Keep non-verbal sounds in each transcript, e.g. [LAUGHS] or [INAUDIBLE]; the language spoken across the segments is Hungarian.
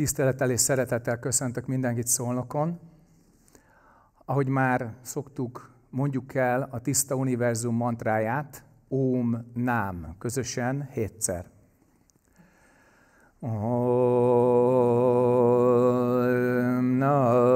Tisztelettel és szeretettel köszöntök mindenkit szolnokon. Ahogy már szoktuk, mondjuk el a Tiszta Univerzum mantráját, Óm Nám, közösen hétszer. Om Nam.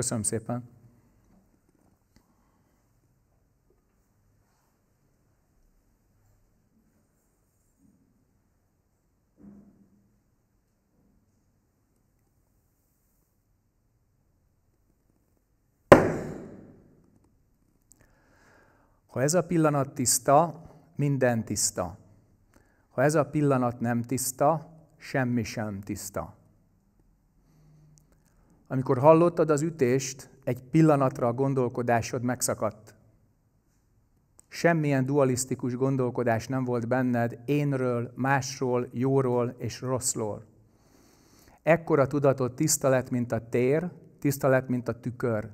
Köszönöm szépen. Ha ez a pillanat tiszta, minden tiszta. Ha ez a pillanat nem tiszta, semmi sem tiszta. Amikor hallottad az ütést, egy pillanatra a gondolkodásod megszakadt. Semmilyen dualisztikus gondolkodás nem volt benned énről, másról, jóról és rosszról. Ekkora tudatot tiszta lett, mint a tér, tiszta lett, mint a tükör.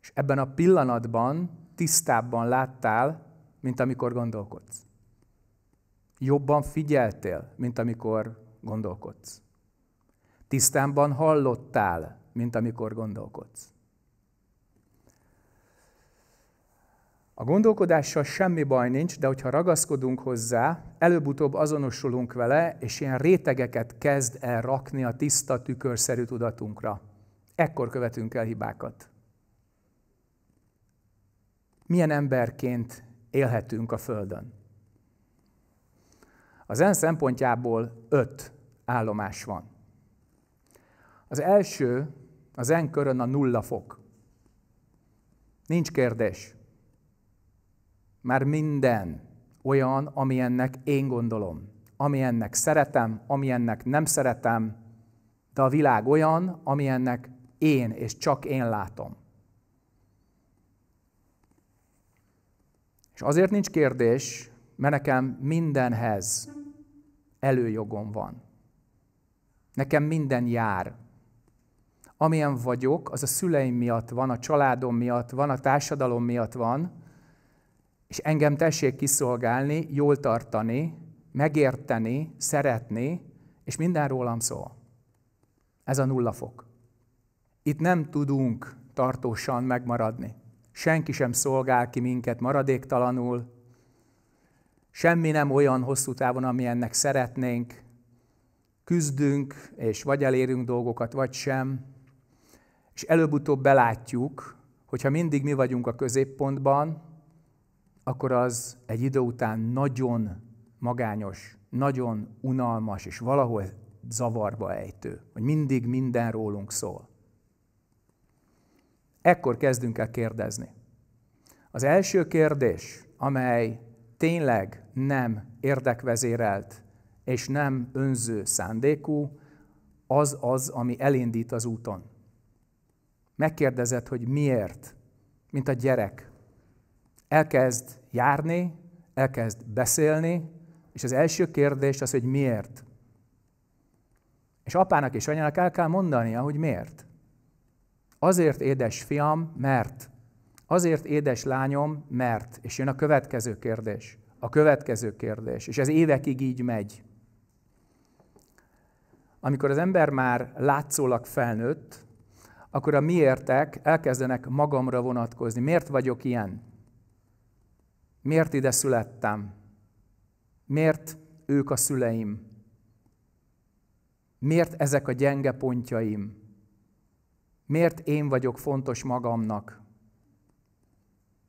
És ebben a pillanatban tisztábban láttál, mint amikor gondolkodsz. Jobban figyeltél, mint amikor gondolkodsz. Tisztánban hallottál, mint amikor gondolkodsz. A gondolkodással semmi baj nincs, de hogyha ragaszkodunk hozzá, előbb-utóbb azonosulunk vele, és ilyen rétegeket kezd el rakni a tiszta, tükörszerű tudatunkra. Ekkor követünk el hibákat. Milyen emberként élhetünk a Földön? Az en szempontjából öt állomás van. Az első, az en körön a nulla fok. Nincs kérdés. Már minden olyan, amilyennek én gondolom, amilyennek szeretem, amilyennek nem szeretem, de a világ olyan, amilyennek én és csak én látom. És azért nincs kérdés, mert nekem mindenhez előjogom van. Nekem minden jár. Amilyen vagyok, az a szüleim miatt van, a családom miatt van, a társadalom miatt van, és engem tessék kiszolgálni, jól tartani, megérteni, szeretni, és minden rólam szól. Ez a nulla fok. Itt nem tudunk tartósan megmaradni. Senki sem szolgál ki minket maradéktalanul, semmi nem olyan hosszú távon, amilyennek szeretnénk, küzdünk, és vagy elérünk dolgokat, vagy sem, és előbb-utóbb belátjuk, hogyha mindig mi vagyunk a középpontban, akkor az egy idő után nagyon magányos, nagyon unalmas, és valahol zavarba ejtő, hogy mindig minden rólunk szól. Ekkor kezdünk el kérdezni. Az első kérdés, amely tényleg nem érdekvezérelt és nem önző szándékú, az az, ami elindít az úton. Megkérdezed, hogy miért, mint a gyerek. Elkezd járni, elkezd beszélni, és az első kérdés az, hogy miért. És apának és anyának el kell mondania, hogy miért. Azért, édes fiam, mert. Azért, édes lányom, mert. És jön a következő kérdés. A következő kérdés. És ez évekig így megy. Amikor az ember már látszólag felnőtt, akkor a miértek elkezdenek magamra vonatkozni. Miért vagyok ilyen? Miért ide születtem? Miért ők a szüleim? Miért ezek a gyenge pontjaim? Miért én vagyok fontos magamnak?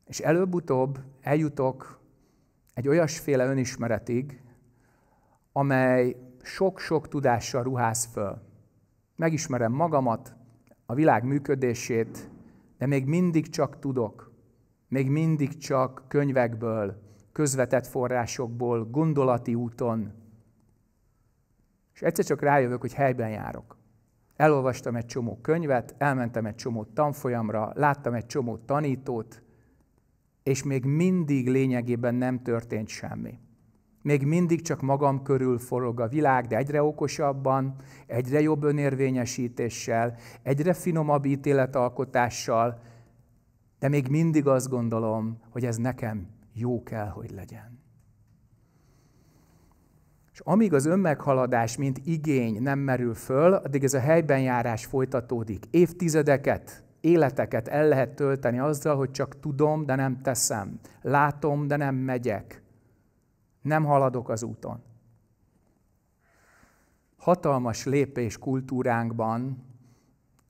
És előbb-utóbb eljutok egy olyasféle önismeretig, amely sok-sok tudással ruház föl. Megismerem magamat, a világ működését, de még mindig csak tudok. Még mindig csak könyvekből, közvetett forrásokból, gondolati úton. És egyszer csak rájövök, hogy helyben járok. Elolvastam egy csomó könyvet, elmentem egy csomó tanfolyamra, láttam egy csomó tanítót, és még mindig lényegében nem történt semmi. Még mindig csak magam körül forog a világ, de egyre okosabban, egyre jobb önérvényesítéssel, egyre finomabb ítéletalkotással, de még mindig azt gondolom, hogy ez nekem jó kell, hogy legyen. És amíg az önmeghaladás, mint igény nem merül föl, addig ez a helyben járás folytatódik. Évtizedeket, életeket el lehet tölteni azzal, hogy csak tudom, de nem teszem. Látom, de nem megyek. Nem haladok az úton. Hatalmas lépés kultúránkban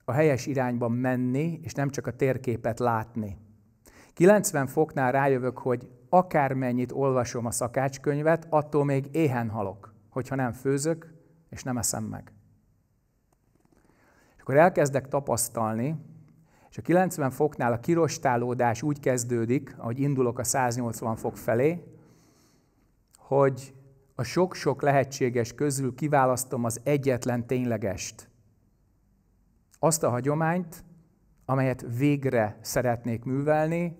a helyes irányban menni, és nem csak a térképet látni. 90 foknál rájövök, hogy akármennyit olvasom a szakácskönyvet, attól még éhen halok, hogyha nem főzök, és nem eszem meg. És akkor elkezdek tapasztalni, és a 90 foknál a kirostálódás úgy kezdődik, ahogy indulok a 180 fok felé, hogy a sok-sok lehetséges közül kiválasztom az egyetlen ténylegest. Azt a hagyományt, amelyet végre szeretnék művelni,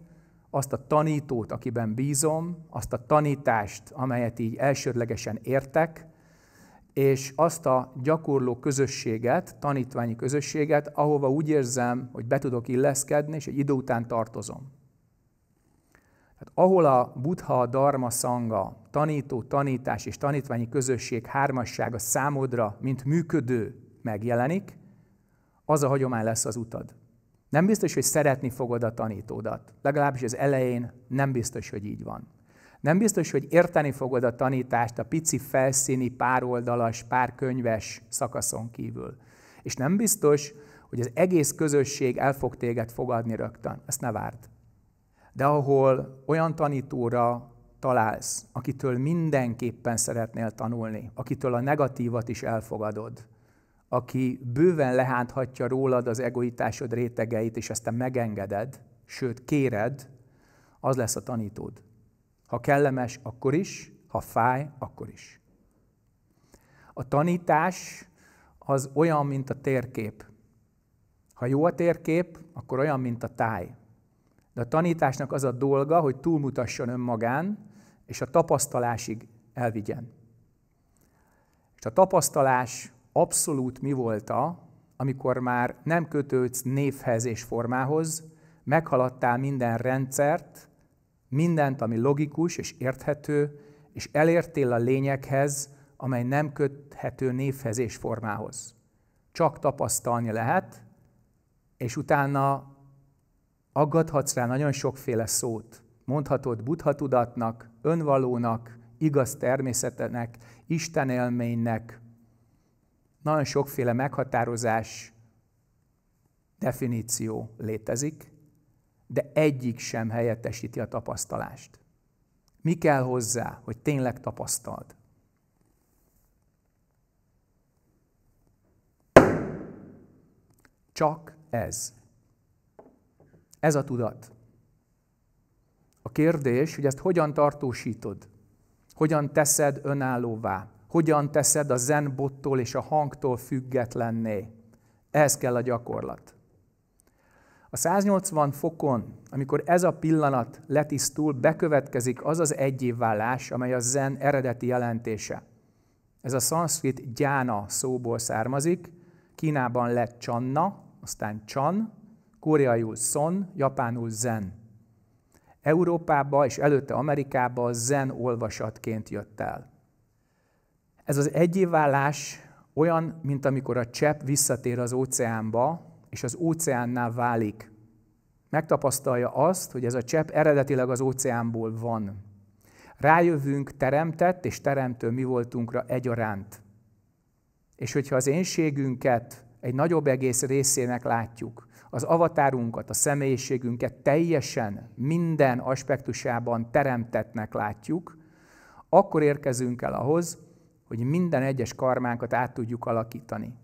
azt a tanítót, akiben bízom, azt a tanítást, amelyet így elsődlegesen értek, és azt a gyakorló közösséget, tanítványi közösséget, ahova úgy érzem, hogy be tudok illeszkedni, és egy idő után tartozom. Tehát ahol a Buddha, Dharma, Sangha, tanító, tanítás és tanítványi közösség hármassága számodra, mint működő megjelenik, az a hagyomány lesz az utad. Nem biztos, hogy szeretni fogod a tanítódat. Legalábbis az elején nem biztos, hogy így van. Nem biztos, hogy érteni fogod a tanítást a pici felszíni, pároldalas, párkönyves szakaszon kívül. És nem biztos, hogy az egész közösség el fog téged fogadni rögtön. Ezt ne várd. De ahol olyan tanítóra találsz, akitől mindenképpen szeretnél tanulni, akitől a negatívat is elfogadod, aki bőven lehánthatja rólad az egoitásod rétegeit, és ezt te megengeded, sőt kéred, az lesz a tanítód. Ha kellemes, akkor is, ha fáj, akkor is. A tanítás az olyan, mint a térkép. Ha jó a térkép, akkor olyan, mint a táj. De a tanításnak az a dolga, hogy túlmutasson önmagán, és a tapasztalásig elvigyen. És a tapasztalás abszolút mi volt a, amikor már nem kötődsz névhez és formához, meghaladtál minden rendszert, mindent, ami logikus és érthető, és elértél a lényeghez, amely nem köthető névhez és formához. Csak tapasztalni lehet, és utána aggadhatsz rá nagyon sokféle szót. Mondhatod buddha önvalónak, igaz természetenek, Isten élménynek, nagyon sokféle meghatározás, definíció létezik, de egyik sem helyettesíti a tapasztalást. Mi kell hozzá, hogy tényleg tapasztald? Csak ez. Ez a tudat. A kérdés, hogy ezt hogyan tartósítod, hogyan teszed önállóvá, hogyan teszed a zenbottól és a hangtól függetlenné. Ehhez kell a gyakorlat. A 180 fokon, amikor ez a pillanat letisztul, bekövetkezik az az egyévválás, amely a zen eredeti jelentése. Ez a szanszkrit gyána szóból származik, Kínában lett csanna, aztán csan, koreaiul szon, japánul zen. Európába és előtte Amerikába a zen olvasatként jött el. Ez az egyévválás olyan, mint amikor a csepp visszatér az óceánba, és az óceánnál válik. Megtapasztalja azt, hogy ez a csepp eredetileg az óceánból van. Rájövünk teremtett és teremtő mi voltunkra egyaránt. És hogyha az énségünket egy nagyobb egész részének látjuk, az avatárunkat, a személyiségünket teljesen minden aspektusában teremtetnek látjuk, akkor érkezünk el ahhoz, hogy minden egyes karmánkat át tudjuk alakítani.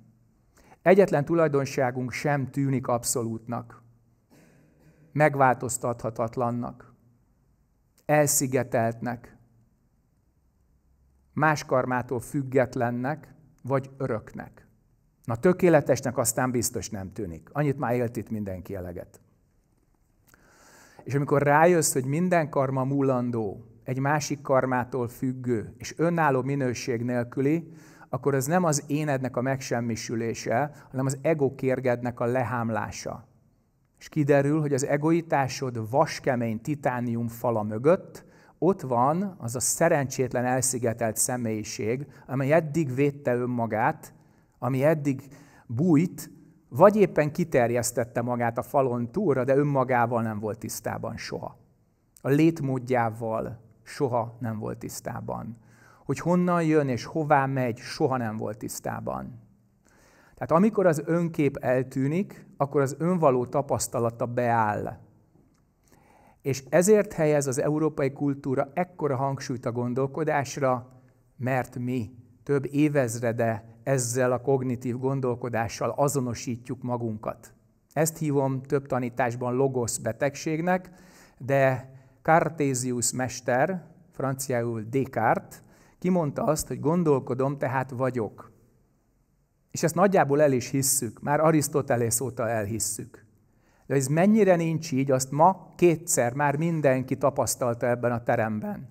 Egyetlen tulajdonságunk sem tűnik abszolútnak, megváltoztathatatlannak, elszigeteltnek, más karmától függetlennek, vagy öröknek. Na tökéletesnek aztán biztos nem tűnik. Annyit már élt itt mindenki eleget. És amikor rájössz, hogy minden karma múlandó, egy másik karmától függő és önálló minőség nélküli, akkor az nem az énednek a megsemmisülése, hanem az ego kérgednek a lehámlása. És kiderül, hogy az egoitásod vaskemény titánium fala mögött ott van az a szerencsétlen elszigetelt személyiség, amely eddig védte önmagát, ami eddig bújt, vagy éppen kiterjesztette magát a falon túlra, de önmagával nem volt tisztában soha. A létmódjával soha nem volt tisztában. Hogy honnan jön és hová megy, soha nem volt tisztában. Tehát amikor az önkép eltűnik, akkor az önvaló tapasztalata beáll. És ezért helyez az európai kultúra ekkora hangsúlyt a gondolkodásra, mert mi több évezrede ezzel a kognitív gondolkodással azonosítjuk magunkat. Ezt hívom több tanításban logos betegségnek, de Cartesius mester, franciául Descartes, kimondta azt, hogy gondolkodom, tehát vagyok. És ezt nagyjából el is hisszük, már Arisztotelész óta elhisszük. De ez mennyire nincs így, azt ma kétszer már mindenki tapasztalta ebben a teremben.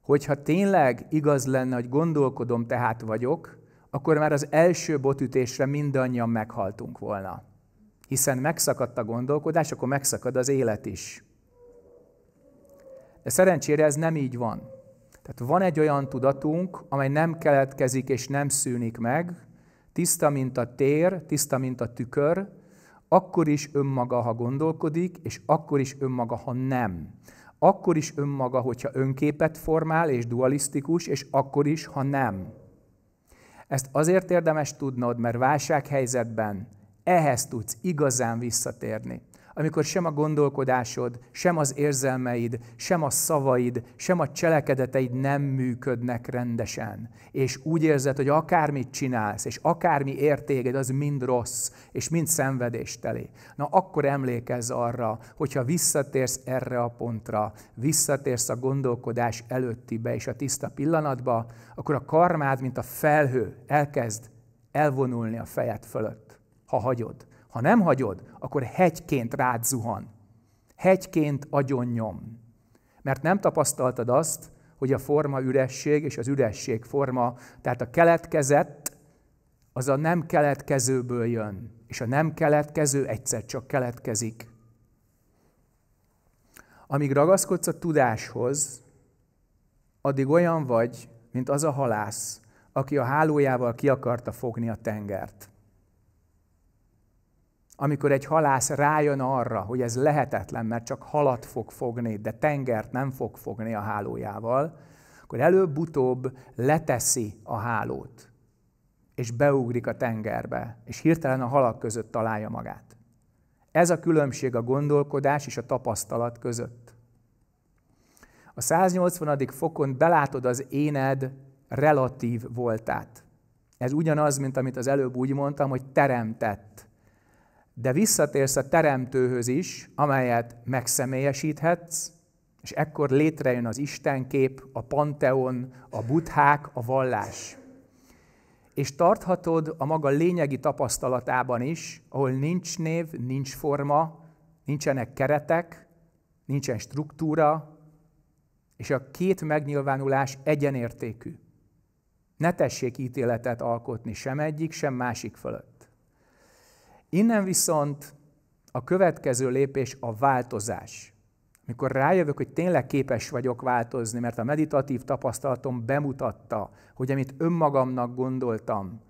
Hogyha tényleg igaz lenne, hogy gondolkodom, tehát vagyok, akkor már az első botütésre mindannyian meghaltunk volna. Hiszen megszakadt a gondolkodás, akkor megszakad az élet is. De szerencsére ez nem így van. Tehát van egy olyan tudatunk, amely nem keletkezik és nem szűnik meg, tiszta, mint a tér, tiszta, mint a tükör, akkor is önmaga, ha gondolkodik, és akkor is önmaga, ha nem. Akkor is önmaga, hogyha önképet formál és dualisztikus, és akkor is, ha nem. Ezt azért érdemes tudnod, mert válsághelyzetben ehhez tudsz igazán visszatérni amikor sem a gondolkodásod, sem az érzelmeid, sem a szavaid, sem a cselekedeteid nem működnek rendesen. És úgy érzed, hogy akármit csinálsz, és akármi értéged, az mind rossz, és mind szenvedésteli. Na akkor emlékezz arra, hogyha visszatérsz erre a pontra, visszatérsz a gondolkodás előttibe és a tiszta pillanatba, akkor a karmád, mint a felhő, elkezd elvonulni a fejed fölött, ha hagyod ha nem hagyod, akkor hegyként rád zuhan. Hegyként agyonnyom. Mert nem tapasztaltad azt, hogy a forma üresség és az üresség forma, tehát a keletkezett, az a nem keletkezőből jön. És a nem keletkező egyszer csak keletkezik. Amíg ragaszkodsz a tudáshoz, addig olyan vagy, mint az a halász, aki a hálójával ki akarta fogni a tengert amikor egy halász rájön arra, hogy ez lehetetlen, mert csak halat fog fogni, de tengert nem fog fogni a hálójával, akkor előbb-utóbb leteszi a hálót, és beugrik a tengerbe, és hirtelen a halak között találja magát. Ez a különbség a gondolkodás és a tapasztalat között. A 180. fokon belátod az éned relatív voltát. Ez ugyanaz, mint amit az előbb úgy mondtam, hogy teremtett de visszatérsz a teremtőhöz is, amelyet megszemélyesíthetsz, és ekkor létrejön az Istenkép, a panteon, a buthák, a vallás. És tarthatod a maga lényegi tapasztalatában is, ahol nincs név, nincs forma, nincsenek keretek, nincsen struktúra, és a két megnyilvánulás egyenértékű. Ne tessék ítéletet alkotni sem egyik, sem másik fölött. Innen viszont a következő lépés a változás. Mikor rájövök, hogy tényleg képes vagyok változni, mert a meditatív tapasztalatom bemutatta, hogy amit önmagamnak gondoltam,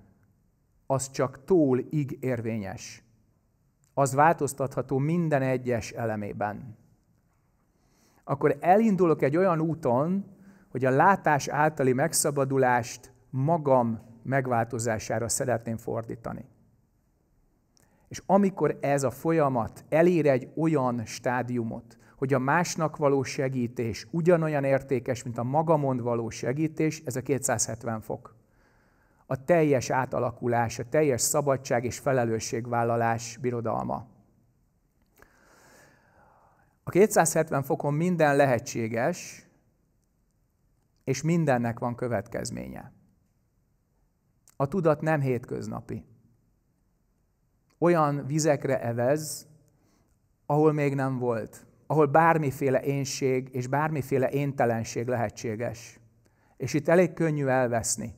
az csak túl ig érvényes. Az változtatható minden egyes elemében. Akkor elindulok egy olyan úton, hogy a látás általi megszabadulást magam megváltozására szeretném fordítani. És amikor ez a folyamat elér egy olyan stádiumot, hogy a másnak való segítés ugyanolyan értékes, mint a magamon való segítés, ez a 270 fok. A teljes átalakulás, a teljes szabadság és felelősségvállalás birodalma. A 270 fokon minden lehetséges, és mindennek van következménye. A tudat nem hétköznapi. Olyan vizekre evez, ahol még nem volt, ahol bármiféle énség és bármiféle éntelenség lehetséges. És itt elég könnyű elveszni.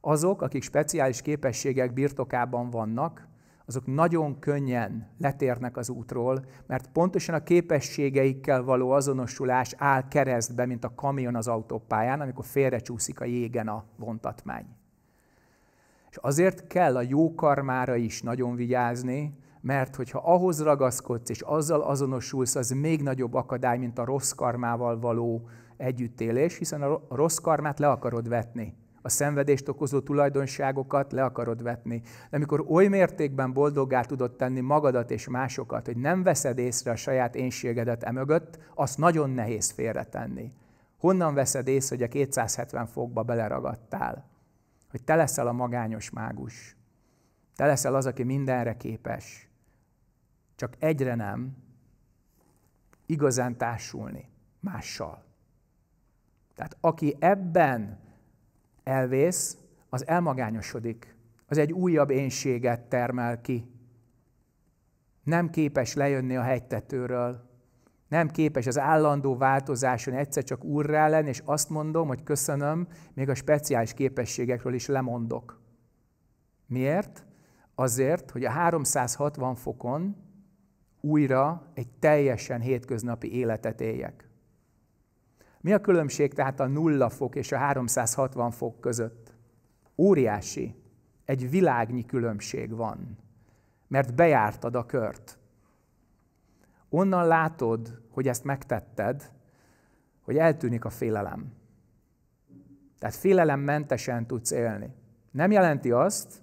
Azok, akik speciális képességek birtokában vannak, azok nagyon könnyen letérnek az útról, mert pontosan a képességeikkel való azonosulás áll keresztbe, mint a kamion az autópályán, amikor félrecsúszik a jégen a vontatmány. És azért kell a jó karmára is nagyon vigyázni, mert hogyha ahhoz ragaszkodsz, és azzal azonosulsz, az még nagyobb akadály, mint a rossz karmával való együttélés, hiszen a rossz karmát le akarod vetni a szenvedést okozó tulajdonságokat le akarod vetni. De amikor oly mértékben boldoggá tudod tenni magadat és másokat, hogy nem veszed észre a saját énségedet emögött, azt nagyon nehéz félretenni. Honnan veszed észre, hogy a 270 fokba beleragadtál? Hogy te leszel a magányos mágus. Te leszel az, aki mindenre képes. Csak egyre nem igazán társulni mással. Tehát aki ebben elvész, az elmagányosodik. Az egy újabb énséget termel ki. Nem képes lejönni a hegytetőről. Nem képes az állandó változáson egyszer csak úrrá lenni, és azt mondom, hogy köszönöm, még a speciális képességekről is lemondok. Miért? Azért, hogy a 360 fokon újra egy teljesen hétköznapi életet éljek. Mi a különbség tehát a nulla fok és a 360 fok között? Óriási. Egy világnyi különbség van. Mert bejártad a kört. Onnan látod, hogy ezt megtetted, hogy eltűnik a félelem. Tehát félelemmentesen tudsz élni. Nem jelenti azt,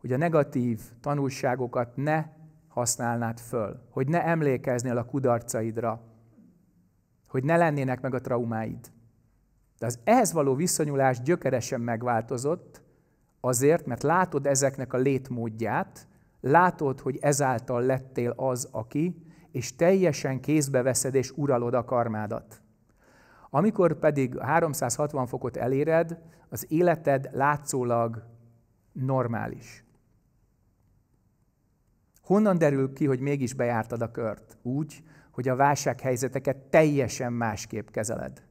hogy a negatív tanulságokat ne használnád föl, hogy ne emlékeznél a kudarcaidra, hogy ne lennének meg a traumáid. De az ehhez való viszonyulás gyökeresen megváltozott, azért, mert látod ezeknek a létmódját, látod, hogy ezáltal lettél az, aki, és teljesen kézbe veszed és uralod a karmádat. Amikor pedig 360 fokot eléred, az életed látszólag normális. Honnan derül ki, hogy mégis bejártad a kört? Úgy, hogy a válsághelyzeteket teljesen másképp kezeled.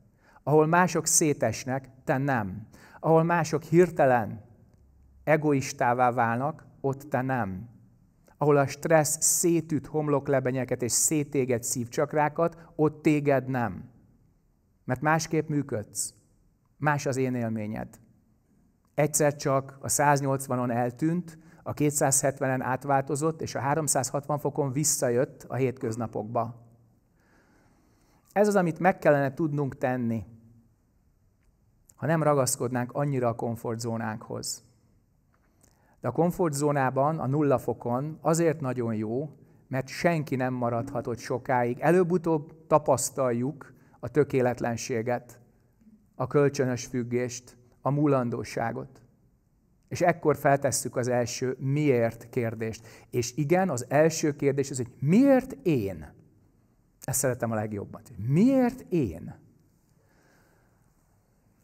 Ahol mások szétesnek, te nem. Ahol mások hirtelen egoistává válnak, ott te nem. Ahol a stressz szétüt homloklebenyeket és szétéged szívcsakrákat, ott téged nem. Mert másképp működsz. Más az én élményed. Egyszer csak a 180-on eltűnt, a 270-en átváltozott, és a 360 fokon visszajött a hétköznapokba. Ez az, amit meg kellene tudnunk tenni, ha nem ragaszkodnánk annyira a komfortzónánkhoz. De a komfortzónában, a nulla fokon azért nagyon jó, mert senki nem maradhatott sokáig. Előbb-utóbb tapasztaljuk a tökéletlenséget, a kölcsönös függést, a múlandóságot. És ekkor feltesszük az első miért kérdést. És igen, az első kérdés az, hogy miért én? Ezt szeretem a legjobban. Miért én?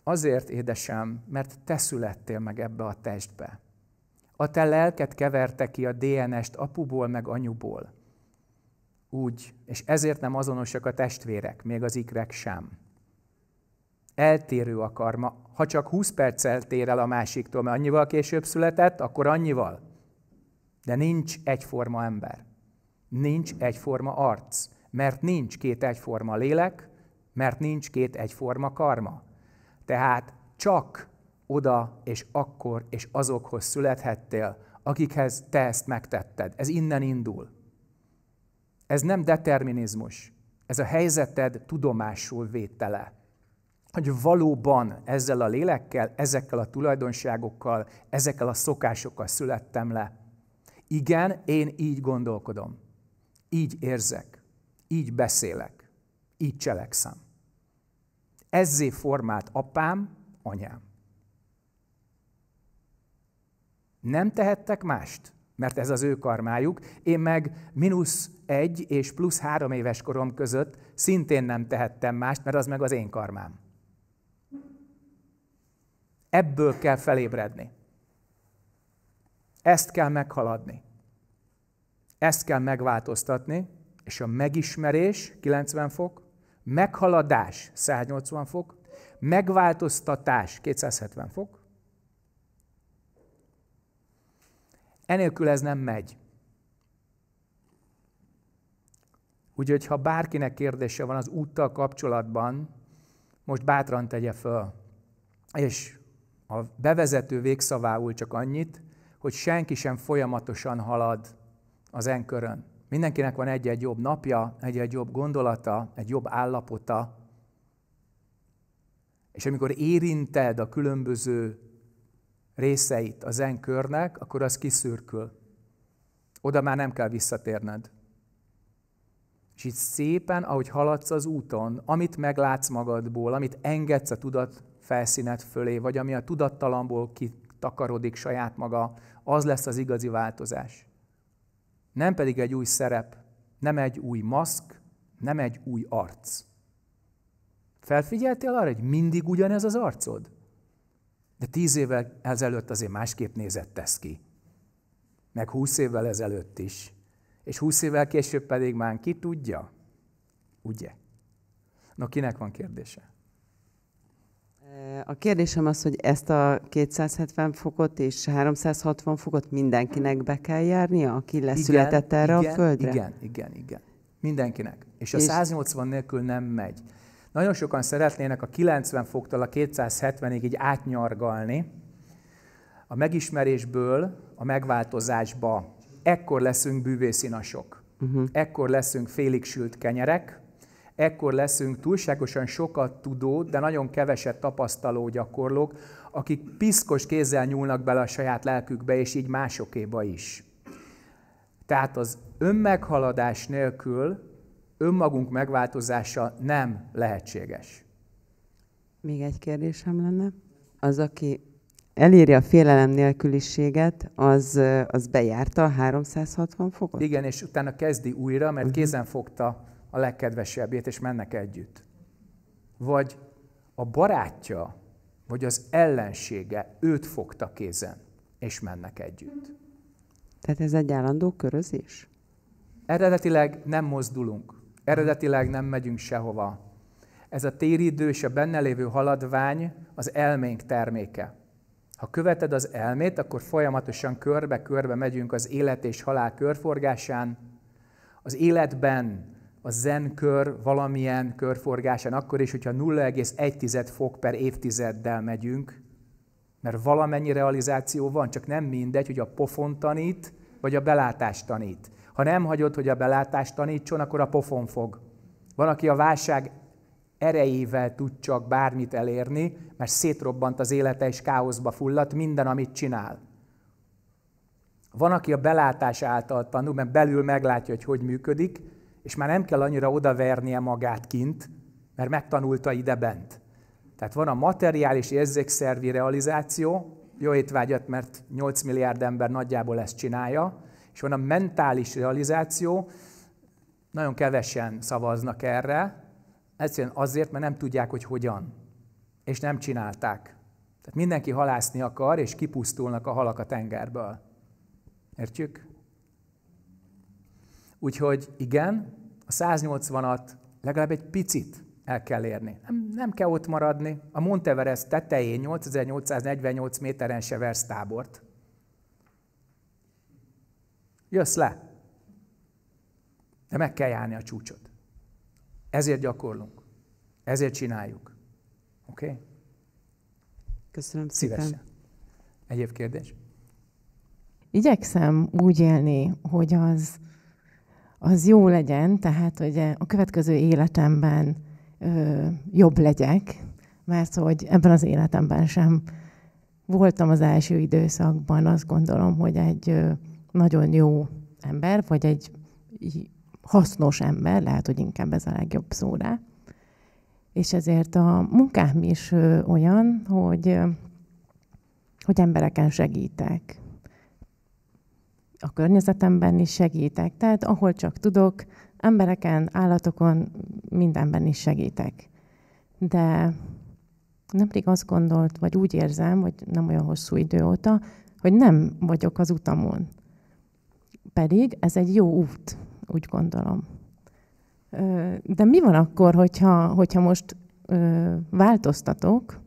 Azért, édesem, mert te születtél meg ebbe a testbe. A te lelket keverte ki a DNS-t apuból meg anyuból. Úgy, és ezért nem azonosak a testvérek, még az ikrek sem. Eltérő a karma. Ha csak 20 perccel tér el a másiktól, mert annyival később született, akkor annyival. De nincs egyforma ember. Nincs egyforma arc. Mert nincs két egyforma lélek, mert nincs két egyforma karma. Tehát csak oda és akkor és azokhoz születhettél, akikhez te ezt megtetted. Ez innen indul. Ez nem determinizmus, ez a helyzeted tudomásul vétele. Hogy valóban ezzel a lélekkel, ezekkel a tulajdonságokkal, ezekkel a szokásokkal születtem le. Igen, én így gondolkodom. Így érzek így beszélek. így cselekszem. Ezzé formált apám, anyám. Nem tehettek mást, mert ez az ő karmájuk. Én meg mínusz egy és plusz három éves korom között szintén nem tehettem mást, mert az meg az én karmám. Ebből kell felébredni. Ezt kell meghaladni. Ezt kell megváltoztatni, és a megismerés 90 fok, meghaladás 180 fok, megváltoztatás 270 fok. Enélkül ez nem megy. Úgyhogy ha bárkinek kérdése van az úttal kapcsolatban, most bátran tegye föl. És a bevezető végszavául csak annyit, hogy senki sem folyamatosan halad az enkörön. Mindenkinek van egy-egy jobb napja, egy-egy jobb gondolata, egy jobb állapota. És amikor érinted a különböző részeit az enkörnek, akkor az kiszürkül. Oda már nem kell visszatérned. És így szépen, ahogy haladsz az úton, amit meglátsz magadból, amit engedsz a tudat felszínet fölé, vagy ami a tudattalamból kitakarodik saját maga, az lesz az igazi változás. Nem pedig egy új szerep, nem egy új maszk, nem egy új arc. Felfigyeltél arra, hogy mindig ugyanez az arcod? De tíz évvel ezelőtt azért másképp nézett ez ki. Meg húsz évvel ezelőtt is. És húsz évvel később pedig már ki tudja? Ugye? No, kinek van kérdése? A kérdésem az, hogy ezt a 270 fokot és 360 fokot mindenkinek be kell járnia, aki leszületett igen, erre igen, a földre? Igen, igen, igen. Mindenkinek. És a és... 180 nélkül nem megy. Nagyon sokan szeretnének a 90 foktól a 270-ig így átnyargalni. A megismerésből a megváltozásba ekkor leszünk bűvészinasok. Uh-huh. Ekkor leszünk félig sült kenyerek, ekkor leszünk túlságosan sokat tudó, de nagyon keveset tapasztaló gyakorlók, akik piszkos kézzel nyúlnak bele a saját lelkükbe, és így másokéba is. Tehát az önmeghaladás nélkül önmagunk megváltozása nem lehetséges. Még egy kérdésem lenne. Az, aki eléri a félelem nélküliséget, az, az bejárta a 360 fokot? Igen, és utána kezdi újra, mert uh-huh. kézen fogta a legkedvesebbét, és mennek együtt. Vagy a barátja, vagy az ellensége őt fogta kézen, és mennek együtt. Tehát ez egy állandó körözés? Eredetileg nem mozdulunk. Eredetileg nem megyünk sehova. Ez a téridő és a benne lévő haladvány az elménk terméke. Ha követed az elmét, akkor folyamatosan körbe-körbe megyünk az élet és halál körforgásán. Az életben a zen valamilyen körforgásán, akkor is, hogyha 0,1 fok per évtizeddel megyünk, mert valamennyi realizáció van, csak nem mindegy, hogy a pofon tanít, vagy a belátás tanít. Ha nem hagyod, hogy a belátás tanítson, akkor a pofon fog. Van, aki a válság erejével tud csak bármit elérni, mert szétrobbant az élete és káoszba fulladt minden, amit csinál. Van, aki a belátás által tanul, mert belül meglátja, hogy hogy működik, és már nem kell annyira odavernie magát kint, mert megtanulta ide bent. Tehát van a materiális érzékszervi realizáció, jó étvágyat, mert 8 milliárd ember nagyjából ezt csinálja, és van a mentális realizáció, nagyon kevesen szavaznak erre, egyszerűen azért, mert nem tudják, hogy hogyan, és nem csinálták. Tehát mindenki halászni akar, és kipusztulnak a halak a tengerből. Értjük? Úgyhogy igen, a 180-at legalább egy picit el kell érni. Nem, nem kell ott maradni. A Monteverest tetején 8848 méteren se versz tábort. Jössz le. De meg kell járni a csúcsot. Ezért gyakorlunk. Ezért csináljuk. Oké? Okay? Köszönöm szépen. Szívesen. Egyéb kérdés? Igyekszem úgy élni, hogy az, az jó legyen, tehát hogy a következő életemben ö, jobb legyek, mert hogy ebben az életemben sem voltam az első időszakban, azt gondolom, hogy egy ö, nagyon jó ember, vagy egy hasznos ember, lehet, hogy inkább ez a legjobb szó rá. És ezért a munkám is olyan, hogy, hogy embereken segítek. A környezetemben is segítek. Tehát ahol csak tudok, embereken, állatokon, mindenben is segítek. De nemrég azt gondolt, vagy úgy érzem, hogy nem olyan hosszú idő óta, hogy nem vagyok az utamon. Pedig ez egy jó út, úgy gondolom. De mi van akkor, hogyha, hogyha most változtatok,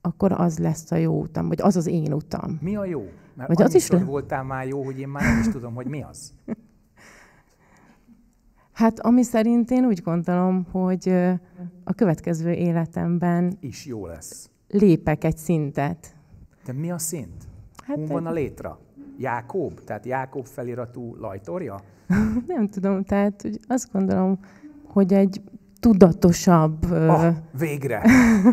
akkor az lesz a jó utam, vagy az az én utam. Mi a jó? Mert vagy az is le... voltál már jó, hogy én már nem is tudom, hogy mi az. [LAUGHS] Hát ami szerint én úgy gondolom, hogy a következő életemben is jó lesz. Lépek egy szintet. De mi a szint? Hát Hon van a létra? Jákob? Tehát Jákob feliratú lajtorja? [LAUGHS] nem tudom, tehát hogy azt gondolom, hogy egy tudatosabb... Ah, végre!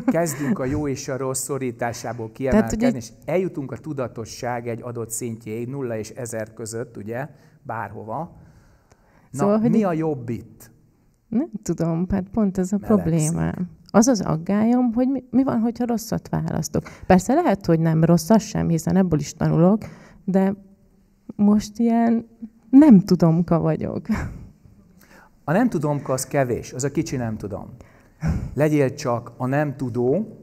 Kezdünk a jó és a rossz szorításából [LAUGHS] kiemelkedni, Tehát, és eljutunk a tudatosság egy adott szintjéig, nulla és ezer között, ugye, bárhova. Na, szóval, mi a jobb itt? Nem tudom, hát pont ez a problémám. Az az aggályom, hogy mi, mi van, hogyha rosszat választok. Persze lehet, hogy nem rossz az sem, hiszen ebből is tanulok, de most ilyen nem tudomka vagyok. A nem tudomka az kevés, az a kicsi nem tudom. Legyél csak a nem tudó,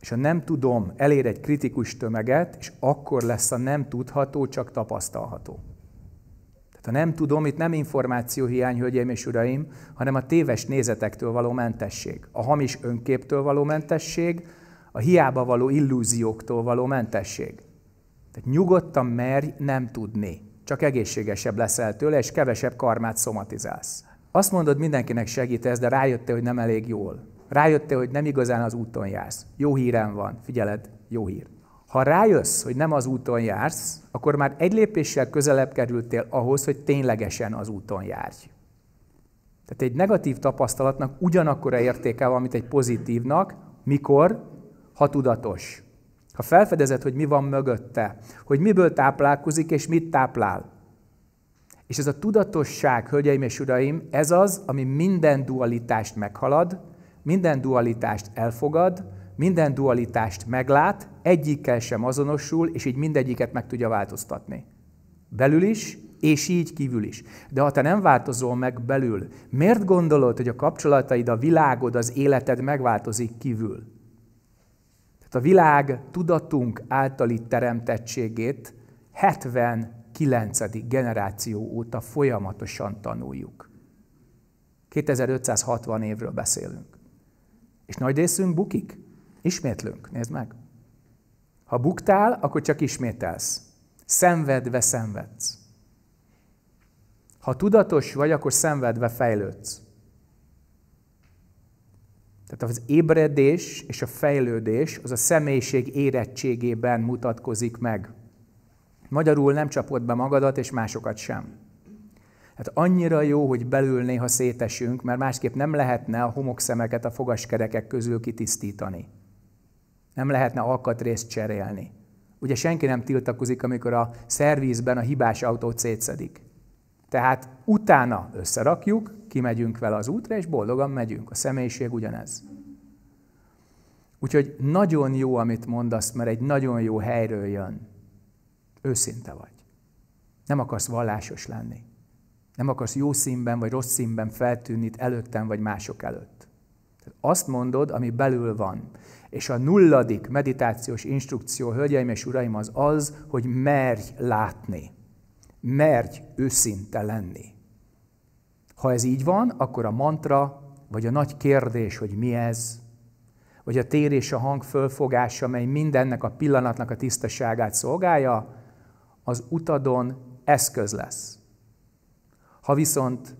és a nem tudom elér egy kritikus tömeget, és akkor lesz a nem tudható csak tapasztalható. Tehát a nem tudom, itt nem információhiány, hölgyeim és uraim, hanem a téves nézetektől való mentesség, a hamis önképtől való mentesség, a hiába való illúzióktól való mentesség. Tehát nyugodtan merj nem tudni csak egészségesebb leszel tőle, és kevesebb karmát szomatizálsz. Azt mondod, mindenkinek segítesz, de rájöttél, hogy nem elég jól. Rájöttél, hogy nem igazán az úton jársz. Jó hírem van, figyeled, jó hír. Ha rájössz, hogy nem az úton jársz, akkor már egy lépéssel közelebb kerültél ahhoz, hogy ténylegesen az úton járj. Tehát egy negatív tapasztalatnak ugyanakkora értéke van, mint egy pozitívnak, mikor, ha tudatos. Ha felfedezed, hogy mi van mögötte, hogy miből táplálkozik és mit táplál. És ez a tudatosság, hölgyeim és uraim, ez az, ami minden dualitást meghalad, minden dualitást elfogad, minden dualitást meglát, egyikkel sem azonosul, és így mindegyiket meg tudja változtatni. Belül is, és így kívül is. De ha te nem változol meg belül, miért gondolod, hogy a kapcsolataid, a világod, az életed megváltozik kívül? A világ tudatunk általi teremtettségét 79. generáció óta folyamatosan tanuljuk. 2560 évről beszélünk. És nagy részünk bukik. Ismétlünk, nézd meg. Ha buktál, akkor csak ismételsz. Szenvedve szenvedsz. Ha tudatos vagy, akkor szenvedve fejlődsz. Tehát az ébredés és a fejlődés az a személyiség érettségében mutatkozik meg. Magyarul nem csapod be magadat és másokat sem. Hát annyira jó, hogy belül néha szétesünk, mert másképp nem lehetne a homokszemeket a fogaskerekek közül kitisztítani. Nem lehetne alkatrészt cserélni. Ugye senki nem tiltakozik, amikor a szervízben a hibás autó szétszedik. Tehát utána összerakjuk, kimegyünk vele az útra, és boldogan megyünk. A személyiség ugyanez. Úgyhogy nagyon jó, amit mondasz, mert egy nagyon jó helyről jön. Őszinte vagy. Nem akarsz vallásos lenni. Nem akarsz jó színben vagy rossz színben feltűnni előttem vagy mások előtt. Tehát azt mondod, ami belül van. És a nulladik meditációs instrukció, hölgyeim és uraim, az az, hogy merj látni. Merj őszinte lenni. Ha ez így van, akkor a mantra, vagy a nagy kérdés, hogy mi ez, vagy a tér és a hang fölfogása, mely mindennek a pillanatnak a tisztaságát szolgálja, az utadon eszköz lesz. Ha viszont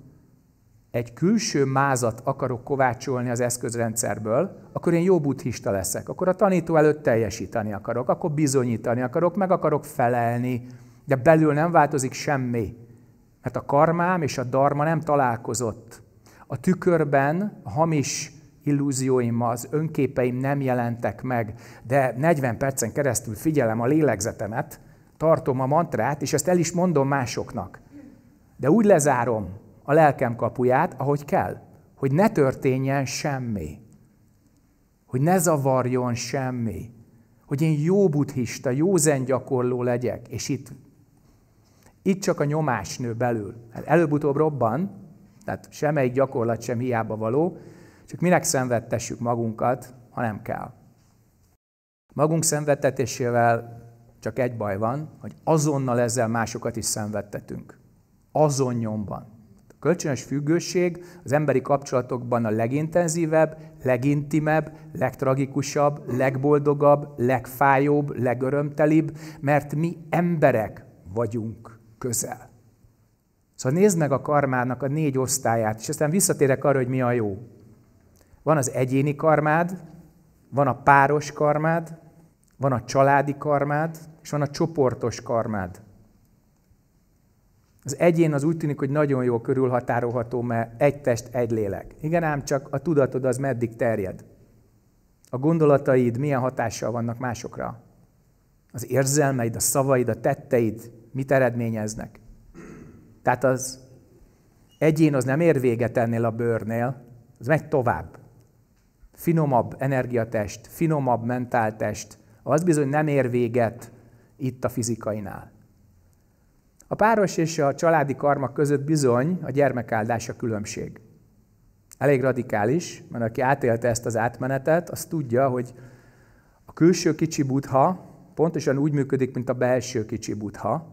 egy külső mázat akarok kovácsolni az eszközrendszerből, akkor én jó buddhista leszek. Akkor a tanító előtt teljesíteni akarok, akkor bizonyítani akarok, meg akarok felelni, de belül nem változik semmi. Mert a karmám és a darma nem találkozott. A tükörben a hamis illúzióim, az önképeim nem jelentek meg, de 40 percen keresztül figyelem a lélegzetemet, tartom a mantrát, és ezt el is mondom másoknak. De úgy lezárom a lelkem kapuját, ahogy kell. hogy ne történjen semmi, hogy ne zavarjon semmi, hogy én jó buddhista, jó gyakorló legyek, és itt, itt csak a nyomás nő belül. Hát előbb-utóbb robban, tehát semmelyik gyakorlat sem hiába való, csak minek szenvedtessük magunkat, ha nem kell. Magunk szenvedtetésével csak egy baj van, hogy azonnal ezzel másokat is szenvedtetünk. Azon nyomban. A kölcsönös függőség az emberi kapcsolatokban a legintenzívebb, legintimebb, legtragikusabb, legboldogabb, legfájóbb, legörömtelibb, mert mi emberek vagyunk közel. Szóval nézd meg a karmának a négy osztályát, és aztán visszatérek arra, hogy mi a jó. Van az egyéni karmád, van a páros karmád, van a családi karmád, és van a csoportos karmád. Az egyén az úgy tűnik, hogy nagyon jól körülhatárolható, mert egy test, egy lélek. Igen, ám csak a tudatod az meddig terjed. A gondolataid milyen hatással vannak másokra. Az érzelmeid, a szavaid, a tetteid mit eredményeznek. Tehát az egyén az nem ér véget ennél a bőrnél, az megy tovább. Finomabb energiatest, finomabb mentáltest, az bizony nem ér véget itt a fizikainál. A páros és a családi karma között bizony a gyermekáldás a különbség. Elég radikális, mert aki átélte ezt az átmenetet, az tudja, hogy a külső kicsi butha pontosan úgy működik, mint a belső kicsi butha,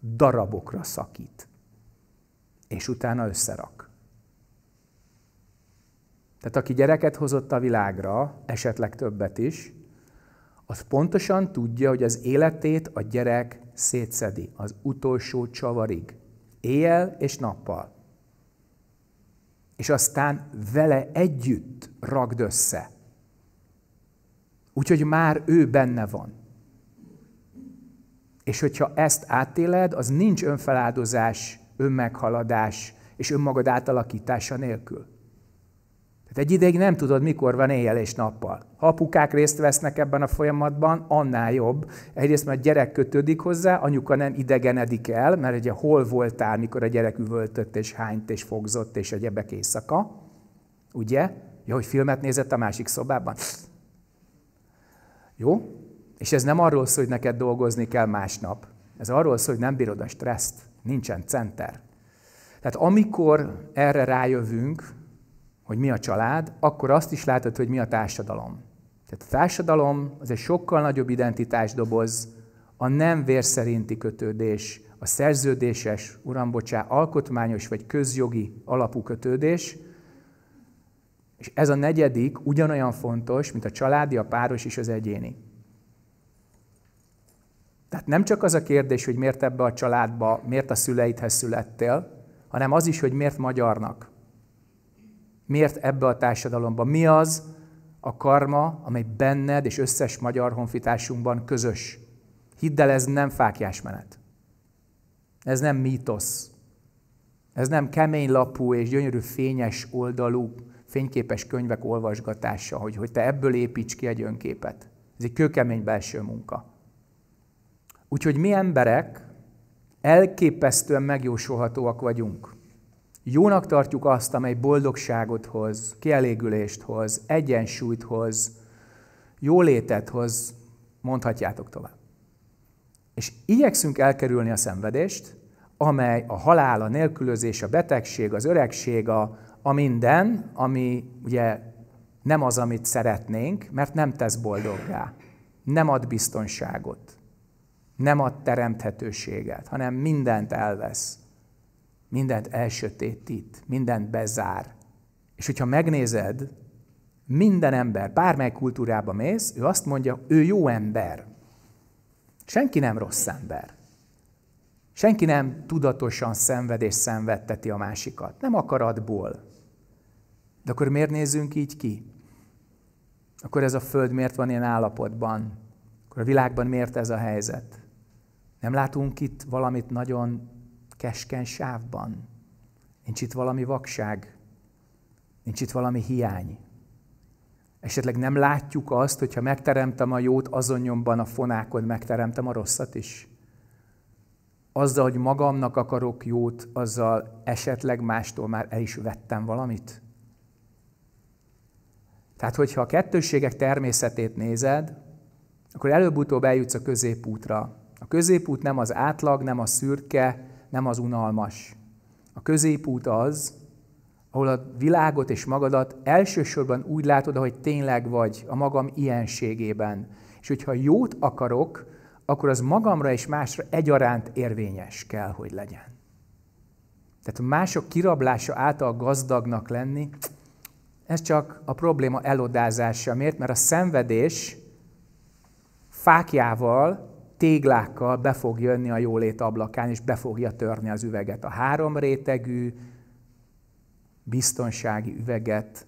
darabokra szakít, és utána összerak. Tehát aki gyereket hozott a világra, esetleg többet is, az pontosan tudja, hogy az életét a gyerek szétszedi az utolsó csavarig, éjjel és nappal. És aztán vele együtt ragd össze. Úgyhogy már ő benne van. És hogyha ezt átéled, az nincs önfeláldozás, önmeghaladás és önmagad átalakítása nélkül. Tehát egy ideig nem tudod, mikor van éjjel és nappal. Ha apukák részt vesznek ebben a folyamatban, annál jobb. Egyrészt, mert a gyerek kötődik hozzá, anyuka nem idegenedik el, mert ugye hol voltál, mikor a gyerek üvöltött és hányt és fogzott és egyebek éjszaka. Ugye? Ja, hogy filmet nézett a másik szobában. Jó? És ez nem arról szól, hogy neked dolgozni kell másnap. Ez arról szól, hogy nem bírod a stresszt. Nincsen center. Tehát amikor erre rájövünk, hogy mi a család, akkor azt is látod, hogy mi a társadalom. Tehát a társadalom az egy sokkal nagyobb identitásdoboz, a nem vérszerinti kötődés, a szerződéses, uram, bocsá, alkotmányos vagy közjogi alapú kötődés, és ez a negyedik ugyanolyan fontos, mint a családi, a páros és az egyéni. Tehát nem csak az a kérdés, hogy miért ebbe a családba, miért a szüleidhez születtél, hanem az is, hogy miért magyarnak. Miért ebbe a társadalomba? Mi az a karma, amely benned és összes magyar honfitársunkban közös? Hidd el, ez nem fákjás menet. Ez nem mítosz. Ez nem kemény lapú és gyönyörű fényes oldalú fényképes könyvek olvasgatása, hogy, hogy te ebből építs ki egy önképet. Ez egy kőkemény belső munka. Úgyhogy mi emberek elképesztően megjósolhatóak vagyunk. Jónak tartjuk azt, amely boldogságot hoz, kielégülést hoz, egyensúlyt hoz, jólétet hoz, mondhatjátok tovább. És igyekszünk elkerülni a szenvedést, amely a halál, a nélkülözés, a betegség, az öregség, a, a minden, ami ugye nem az, amit szeretnénk, mert nem tesz boldoggá, nem ad biztonságot, nem ad teremthetőséget, hanem mindent elvesz mindent elsötétít, mindent bezár. És hogyha megnézed, minden ember, bármely kultúrába mész, ő azt mondja, ő jó ember. Senki nem rossz ember. Senki nem tudatosan szenved és szenvedteti a másikat. Nem akaratból. De akkor miért nézzünk így ki? Akkor ez a föld miért van ilyen állapotban? Akkor a világban miért ez a helyzet? Nem látunk itt valamit nagyon keskeny sávban. Nincs itt valami vakság, nincs itt valami hiány. Esetleg nem látjuk azt, hogyha megteremtem a jót, azon nyomban a fonákon megteremtem a rosszat is. azzal, hogy magamnak akarok jót, azzal esetleg mástól már el is vettem valamit? Tehát, hogyha a kettősségek természetét nézed, akkor előbb-utóbb eljutsz a középútra. A középút nem az átlag, nem a szürke, nem az unalmas. A középút az, ahol a világot és magadat elsősorban úgy látod, ahogy tényleg vagy, a magam ilyenségében. És hogyha jót akarok, akkor az magamra és másra egyaránt érvényes kell, hogy legyen. Tehát mások kirablása által gazdagnak lenni, ez csak a probléma elodázása. Miért? Mert a szenvedés fákjával, téglákkal be fog jönni a jólét ablakán, és be fogja törni az üveget. A három rétegű biztonsági üveget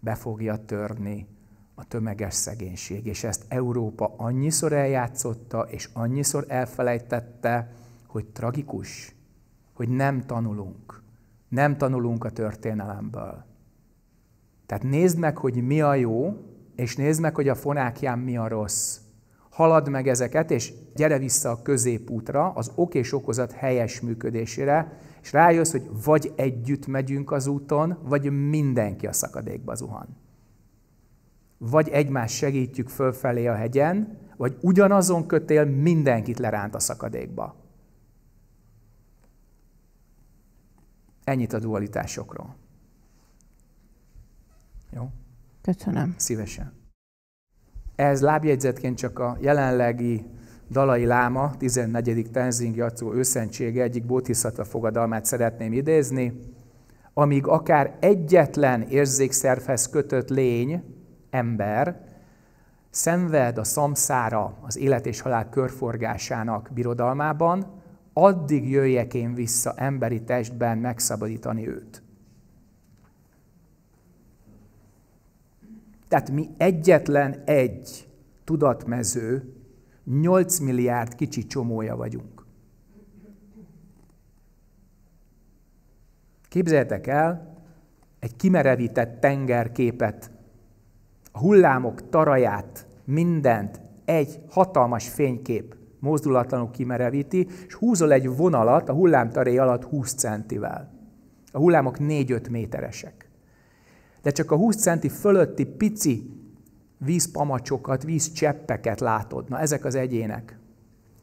be fogja törni a tömeges szegénység. És ezt Európa annyiszor eljátszotta, és annyiszor elfelejtette, hogy tragikus, hogy nem tanulunk. Nem tanulunk a történelemből. Tehát nézd meg, hogy mi a jó, és nézd meg, hogy a fonákján mi a rossz. Halad meg ezeket, és gyere vissza a középútra, az ok és okozat helyes működésére, és rájössz, hogy vagy együtt megyünk az úton, vagy mindenki a szakadékba zuhan. Vagy egymást segítjük fölfelé a hegyen, vagy ugyanazon kötél mindenkit leránt a szakadékba. Ennyit a dualitásokról. Jó? Köszönöm. Szívesen. Ez lábjegyzetként csak a jelenlegi Dalai Láma 14. Tenzing Jatszó őszentsége egyik bodhisattva fogadalmát szeretném idézni, amíg akár egyetlen érzékszervhez kötött lény, ember, szenved a szamszára, az élet és halál körforgásának birodalmában, addig jöjjek én vissza emberi testben megszabadítani őt. Tehát mi egyetlen egy tudatmező, 8 milliárd kicsi csomója vagyunk. Képzeljetek el egy kimerevített tengerképet, a hullámok taraját, mindent egy hatalmas fénykép mozdulatlanul kimerevíti, és húzol egy vonalat a hullámtaré alatt 20 centivel. A hullámok 4-5 méteresek de csak a 20 centi fölötti pici vízpamacsokat, vízcseppeket látod. Na, ezek az egyének.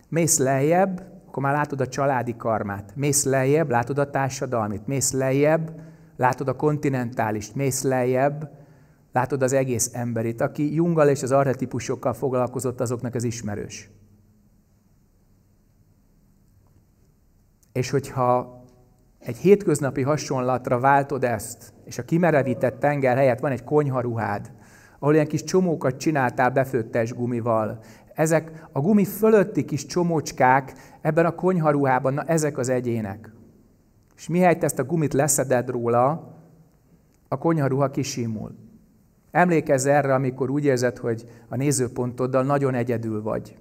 Mész lejjebb, akkor már látod a családi karmát. Mész lejjebb, látod a társadalmit. Mész lejjebb, látod a kontinentálist. Mész lejjebb, látod az egész emberit. Aki Junggal és az archetipusokkal foglalkozott, azoknak az ismerős. És hogyha egy hétköznapi hasonlatra váltod ezt, és a kimerevített tenger helyett van egy konyharuhád, ahol ilyen kis csomókat csináltál befőttes gumival. Ezek a gumi fölötti kis csomócskák ebben a konyharuhában, na ezek az egyének. És mihelyt ezt a gumit leszeded róla, a konyharuha kisimul. Emlékezz erre, amikor úgy érzed, hogy a nézőpontoddal nagyon egyedül vagy.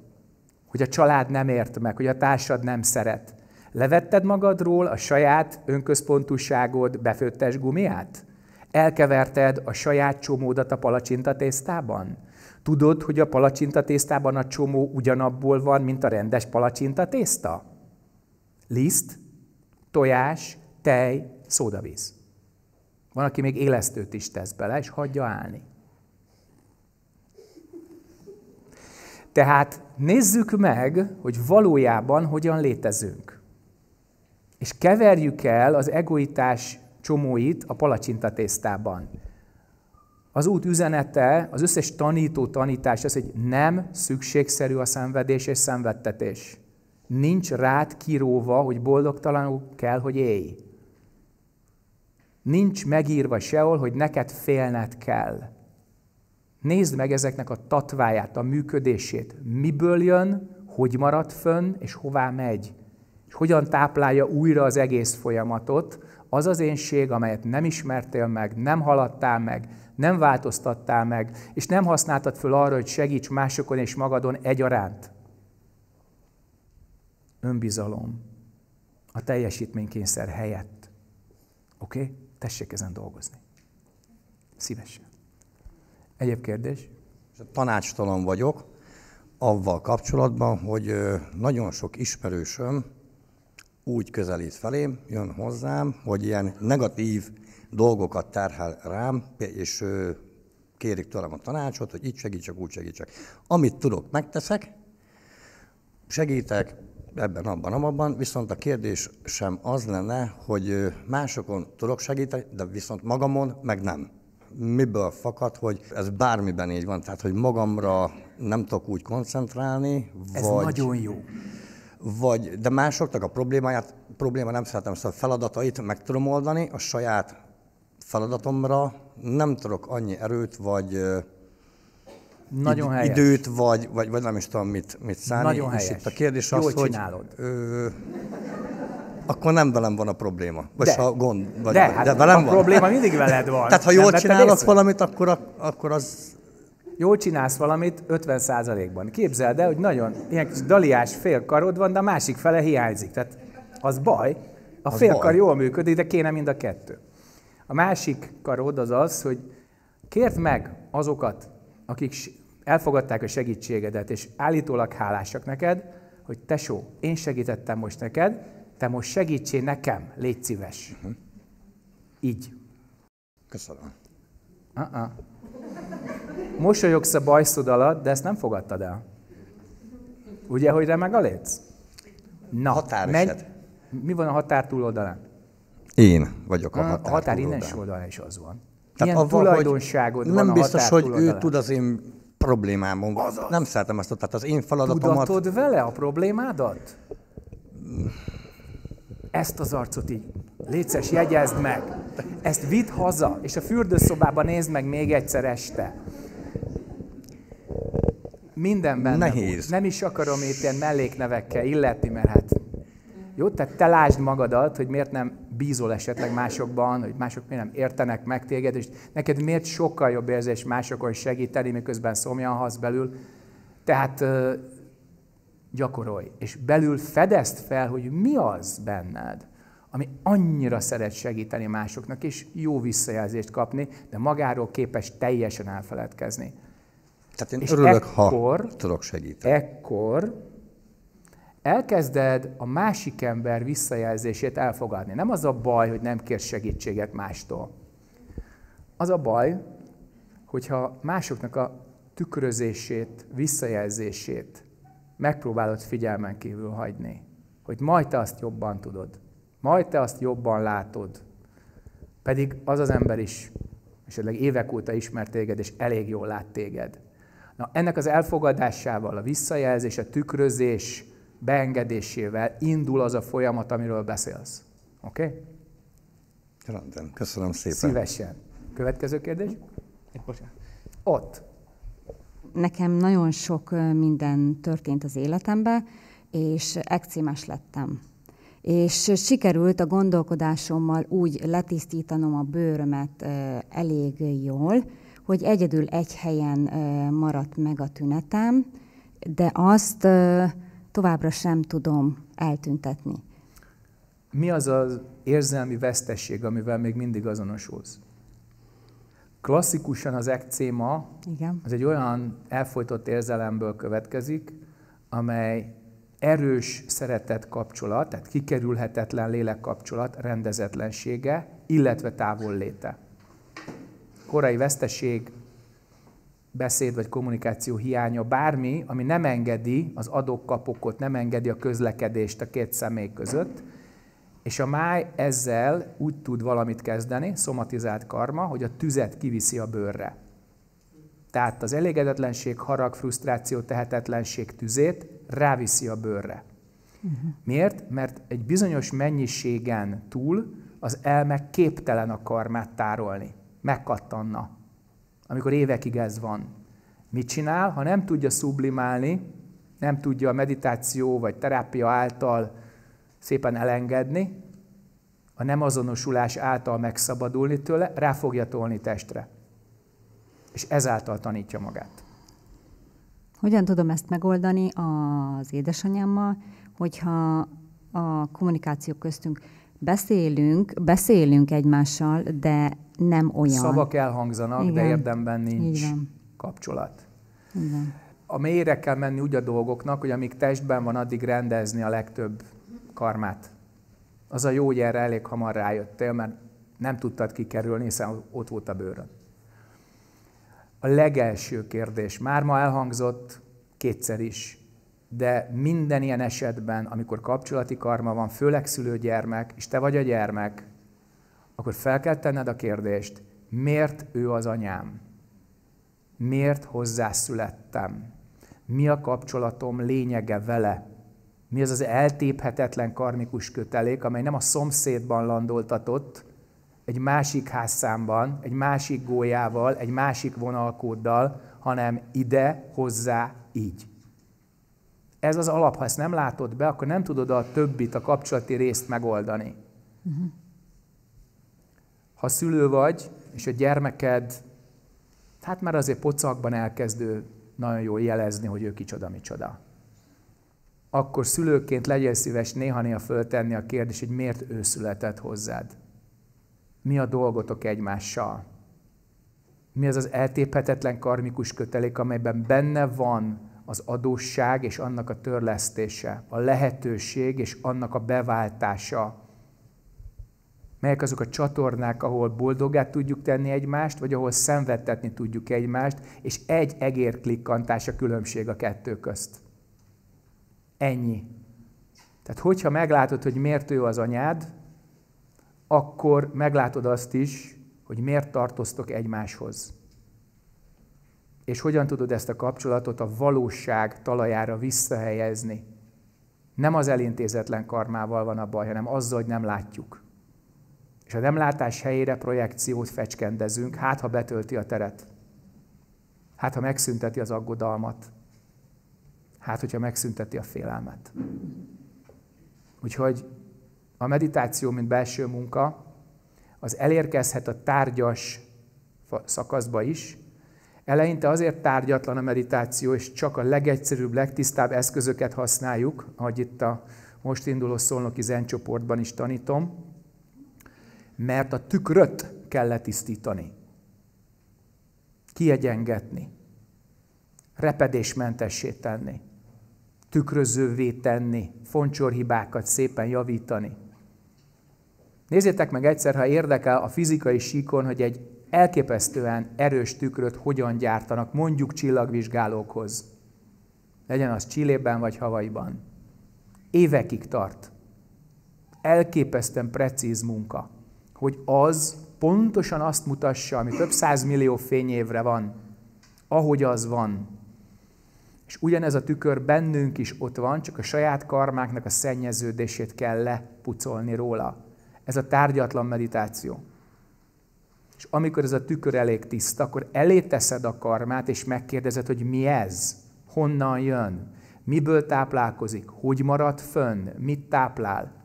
Hogy a család nem ért meg, hogy a társad nem szeret. Levetted magadról a saját önközpontúságod befőttes gumiát? Elkeverted a saját csomódat a palacsinta tésztában? Tudod, hogy a palacsinta tésztában a csomó ugyanabból van, mint a rendes palacsinta tészta? Liszt, tojás, tej, szódavíz. Van, aki még élesztőt is tesz bele, és hagyja állni. Tehát nézzük meg, hogy valójában hogyan létezünk és keverjük el az egoitás csomóit a palacsinta tésztában. Az út üzenete, az összes tanító tanítás az, hogy nem szükségszerű a szenvedés és szenvedtetés. Nincs rád kiróva, hogy boldogtalanul kell, hogy élj. Nincs megírva sehol, hogy neked félned kell. Nézd meg ezeknek a tatváját, a működését. Miből jön, hogy marad fönn, és hová megy hogyan táplálja újra az egész folyamatot, az az énség, amelyet nem ismertél meg, nem haladtál meg, nem változtattál meg, és nem használtad föl arra, hogy segíts másokon és magadon egyaránt. Önbizalom a teljesítménykényszer helyett. Oké? Okay? Tessék ezen dolgozni. Szívesen. Egyéb kérdés? Tanácstalan vagyok avval kapcsolatban, hogy nagyon sok ismerősöm úgy közelít felém, jön hozzám, hogy ilyen negatív dolgokat terhel rám, és kérik tőlem a tanácsot, hogy itt segítsek, úgy segítsek. Amit tudok, megteszek, segítek, ebben, abban, abban, viszont a kérdés sem az lenne, hogy másokon tudok segíteni, de viszont magamon meg nem. Miből fakad, hogy ez bármiben így van, tehát hogy magamra nem tudok úgy koncentrálni, ez vagy... nagyon jó. Vagy, de másoknak a problémáját, probléma nem szeretem, szóval feladatait meg tudom oldani, a saját feladatomra nem tudok annyi erőt, vagy nagyon id- helyes. időt, vagy, vagy, vagy nem is tudom mit, mit szállni. Nagyon helyes. És itt a kérdés Jól az, hogy... csinálod. Ö, akkor nem velem van a probléma. Vagy De. ha gond, vagy, De, vagy, hát de velem a van. probléma mindig veled van. [LAUGHS] Tehát ha Nem jól vetted csinálok valamit, akkor, akkor az... Jól csinálsz valamit 50%-ban. Képzeld el, hogy nagyon ilyen kis daliás fél karod van, de a másik fele hiányzik. Tehát az baj. A Az fél baj. kar jól működik, de kéne mind a kettő. A másik karod az az, hogy kérd meg azokat, akik elfogadták a segítségedet, és állítólag hálásak neked, hogy tesó, én segítettem most neked, te most segítsél nekem, légy szíves. Így. Köszönöm. Uh-uh. Mosolyogsz a bajszod alatt, de ezt nem fogadtad el. Ugye, hogy remeg a léc? Na, Határeset. Mi van a határ túloldalán? Én vagyok a A határ, határ innen oldalán is az van. Tehát Milyen avval, tulajdonságod van Nem a biztos, határ hogy ő túloldalán? tud az én problémámon. Nem szeretem ezt, tehát az én feladatomat... Tudatod vele a problémádat? Ezt az arcot így, létszes, jegyezd meg. Ezt vidd haza, és a fürdőszobában nézd meg még egyszer este. Minden benne Nehéz. Nem is akarom itt ilyen melléknevekkel illetni, mert hát jó, tehát te lásd magadat, hogy miért nem bízol esetleg másokban, hogy mások miért nem értenek meg téged, és neked miért sokkal jobb érzés másokon segíteni, miközben szomjan hasz belül. Tehát gyakorolj, és belül fedezd fel, hogy mi az benned, ami annyira szeret segíteni másoknak, és jó visszajelzést kapni, de magáról képes teljesen elfeledkezni. Tehát én És örülök, ekkor- ha tudok segíteni. Ekkor elkezded a másik ember visszajelzését elfogadni. Nem az a baj, hogy nem kérsz segítséget mástól. Az a baj, hogyha másoknak a tükrözését, visszajelzését megpróbálod figyelmen kívül hagyni, hogy majd te azt jobban tudod, majd te azt jobban látod, pedig az az ember is esetleg évek óta ismert téged, és elég jól lát téged. Na, ennek az elfogadásával, a visszajelzés, a tükrözés beengedésével indul az a folyamat, amiről beszélsz. Oké? Okay? Rendben, köszönöm szépen. Szívesen. Következő kérdés? Bocsánat. Ott. Nekem nagyon sok minden történt az életemben, és ekcémás lettem. És sikerült a gondolkodásommal úgy letisztítanom a bőrömet elég jól, hogy egyedül egy helyen maradt meg a tünetem, de azt továbbra sem tudom eltüntetni. Mi az az érzelmi vesztesség, amivel még mindig azonosulsz? Klasszikusan az ekcéma Igen. az egy olyan elfolytott érzelemből következik, amely erős szeretet kapcsolat, tehát kikerülhetetlen lélekkapcsolat rendezetlensége, illetve távolléte. Korai veszteség, beszéd vagy kommunikáció hiánya, bármi, ami nem engedi az adok-kapokot, nem engedi a közlekedést a két személy között, és a máj ezzel úgy tud valamit kezdeni, szomatizált karma, hogy a tüzet kiviszi a bőrre. Tehát az elégedetlenség, harag, frusztráció, tehetetlenség tüzét ráviszi a bőrre. Miért? Mert egy bizonyos mennyiségen túl az elme képtelen a karmát tárolni. Megkattanna. Amikor évekig ez van. Mit csinál? Ha nem tudja sublimálni, nem tudja a meditáció vagy terápia által szépen elengedni, a nem azonosulás által megszabadulni tőle, rá fogja tolni testre. És ezáltal tanítja magát. Hogyan tudom ezt megoldani az édesanyámmal, hogyha a kommunikáció köztünk beszélünk, beszélünk egymással, de nem olyan. Szavak elhangzanak, de Igen. érdemben nincs van. kapcsolat. Igen. A mélyre kell menni úgy a dolgoknak, hogy amíg testben van, addig rendezni a legtöbb karmát. Az a jó, hogy erre elég hamar rájöttél, mert nem tudtad kikerülni, hiszen ott volt a bőrön. A legelső kérdés, már ma elhangzott kétszer is, de minden ilyen esetben, amikor kapcsolati karma van, főleg szülőgyermek, és te vagy a gyermek, akkor fel kell tenned a kérdést, miért ő az anyám? Miért hozzászülettem? Mi a kapcsolatom lényege vele? Mi az az eltéphetetlen karmikus kötelék, amely nem a szomszédban landoltatott, egy másik házszámban, egy másik gólyával, egy másik vonalkóddal, hanem ide, hozzá, így. Ez az alap, ha ezt nem látod be, akkor nem tudod a többit, a kapcsolati részt megoldani. Uh-huh. Ha szülő vagy, és a gyermeked, hát már azért pocakban elkezdő nagyon jól jelezni, hogy ő kicsoda, micsoda. Akkor szülőként legyél szíves néha-néha föltenni a kérdést, hogy miért ő született hozzád. Mi a dolgotok egymással? Mi az az eltéphetetlen karmikus kötelék, amelyben benne van az adósság és annak a törlesztése, a lehetőség és annak a beváltása. Melyek azok a csatornák, ahol boldogát tudjuk tenni egymást, vagy ahol szenvedtetni tudjuk egymást, és egy egér klikkantás a különbség a kettő közt. Ennyi. Tehát hogyha meglátod, hogy miért ő az anyád, akkor meglátod azt is, hogy miért tartoztok egymáshoz. És hogyan tudod ezt a kapcsolatot a valóság talajára visszahelyezni. Nem az elintézetlen karmával van a baj, hanem azzal, hogy nem látjuk. És a nem látás helyére projekciót fecskendezünk, hát ha betölti a teret. Hát ha megszünteti az aggodalmat. Hát, hogyha megszünteti a félelmet. Úgyhogy a meditáció, mint belső munka, az elérkezhet a tárgyas szakaszba is. Eleinte azért tárgyatlan a meditáció, és csak a legegyszerűbb, legtisztább eszközöket használjuk, ahogy itt a most induló szolnoki zencsoportban is tanítom, mert a tükröt kell letisztítani, kiegyengetni, repedésmentessé tenni, tükrözővé tenni, foncsorhibákat szépen javítani. Nézzétek meg egyszer, ha érdekel a fizikai síkon, hogy egy elképesztően erős tükröt hogyan gyártanak, mondjuk csillagvizsgálókhoz. Legyen az Csillében vagy Havaiban. Évekig tart. Elképesztően precíz munka, hogy az pontosan azt mutassa, ami több millió fényévre van, ahogy az van. És ugyanez a tükör bennünk is ott van, csak a saját karmáknak a szennyeződését kell lepucolni róla. Ez a tárgyatlan meditáció. És amikor ez a tükör elég tiszta, akkor elé teszed a karmát, és megkérdezed, hogy mi ez, honnan jön, miből táplálkozik, hogy marad fönn, mit táplál.